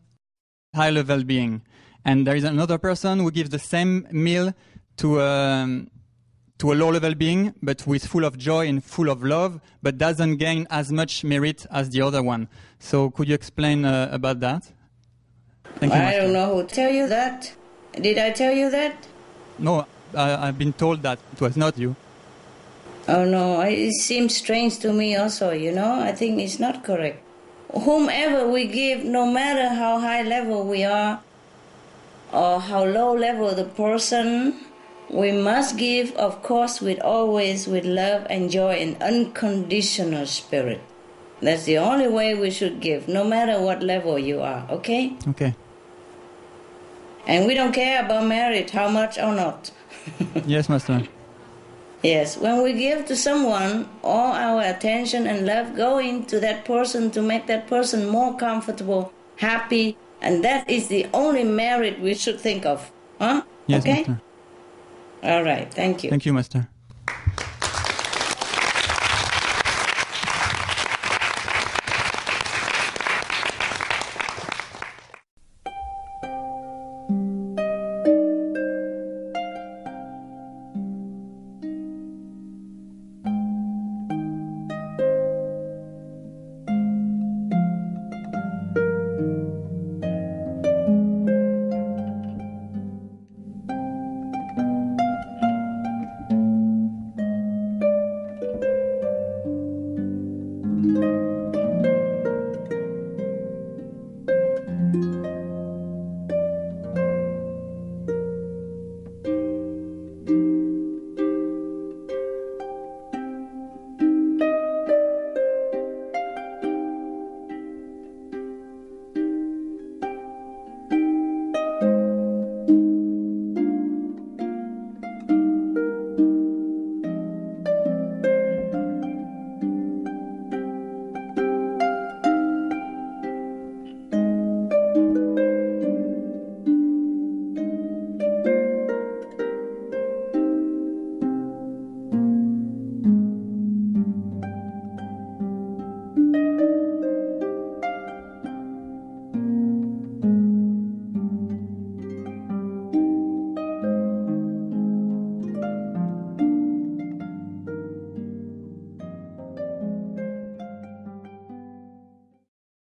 high level being, and there is another person who gives the same meal to um, to a low level being, but with full of joy and full of love, but doesn't gain as much merit as the other one. So could you explain uh, about that? Thank you. I Master. don't know who tell you that. Did I tell you that? No, I, I've been told that it was not you. Oh no, it seems strange to me also, you know. I think it's not correct. Whomever we give, no matter how high level we are or how low level the person, we must give, of course, with always with love and joy and unconditional spirit. That's the only way we should give, no matter what level you are, okay? Okay. And we don't care about merit, how much or not. yes, Master. Yes, when we give to someone, all our attention and love go into that person to make that person more comfortable, happy, and that is the only merit we should think of. Huh? Yes, okay? Master. All right, thank you. Thank you, Master.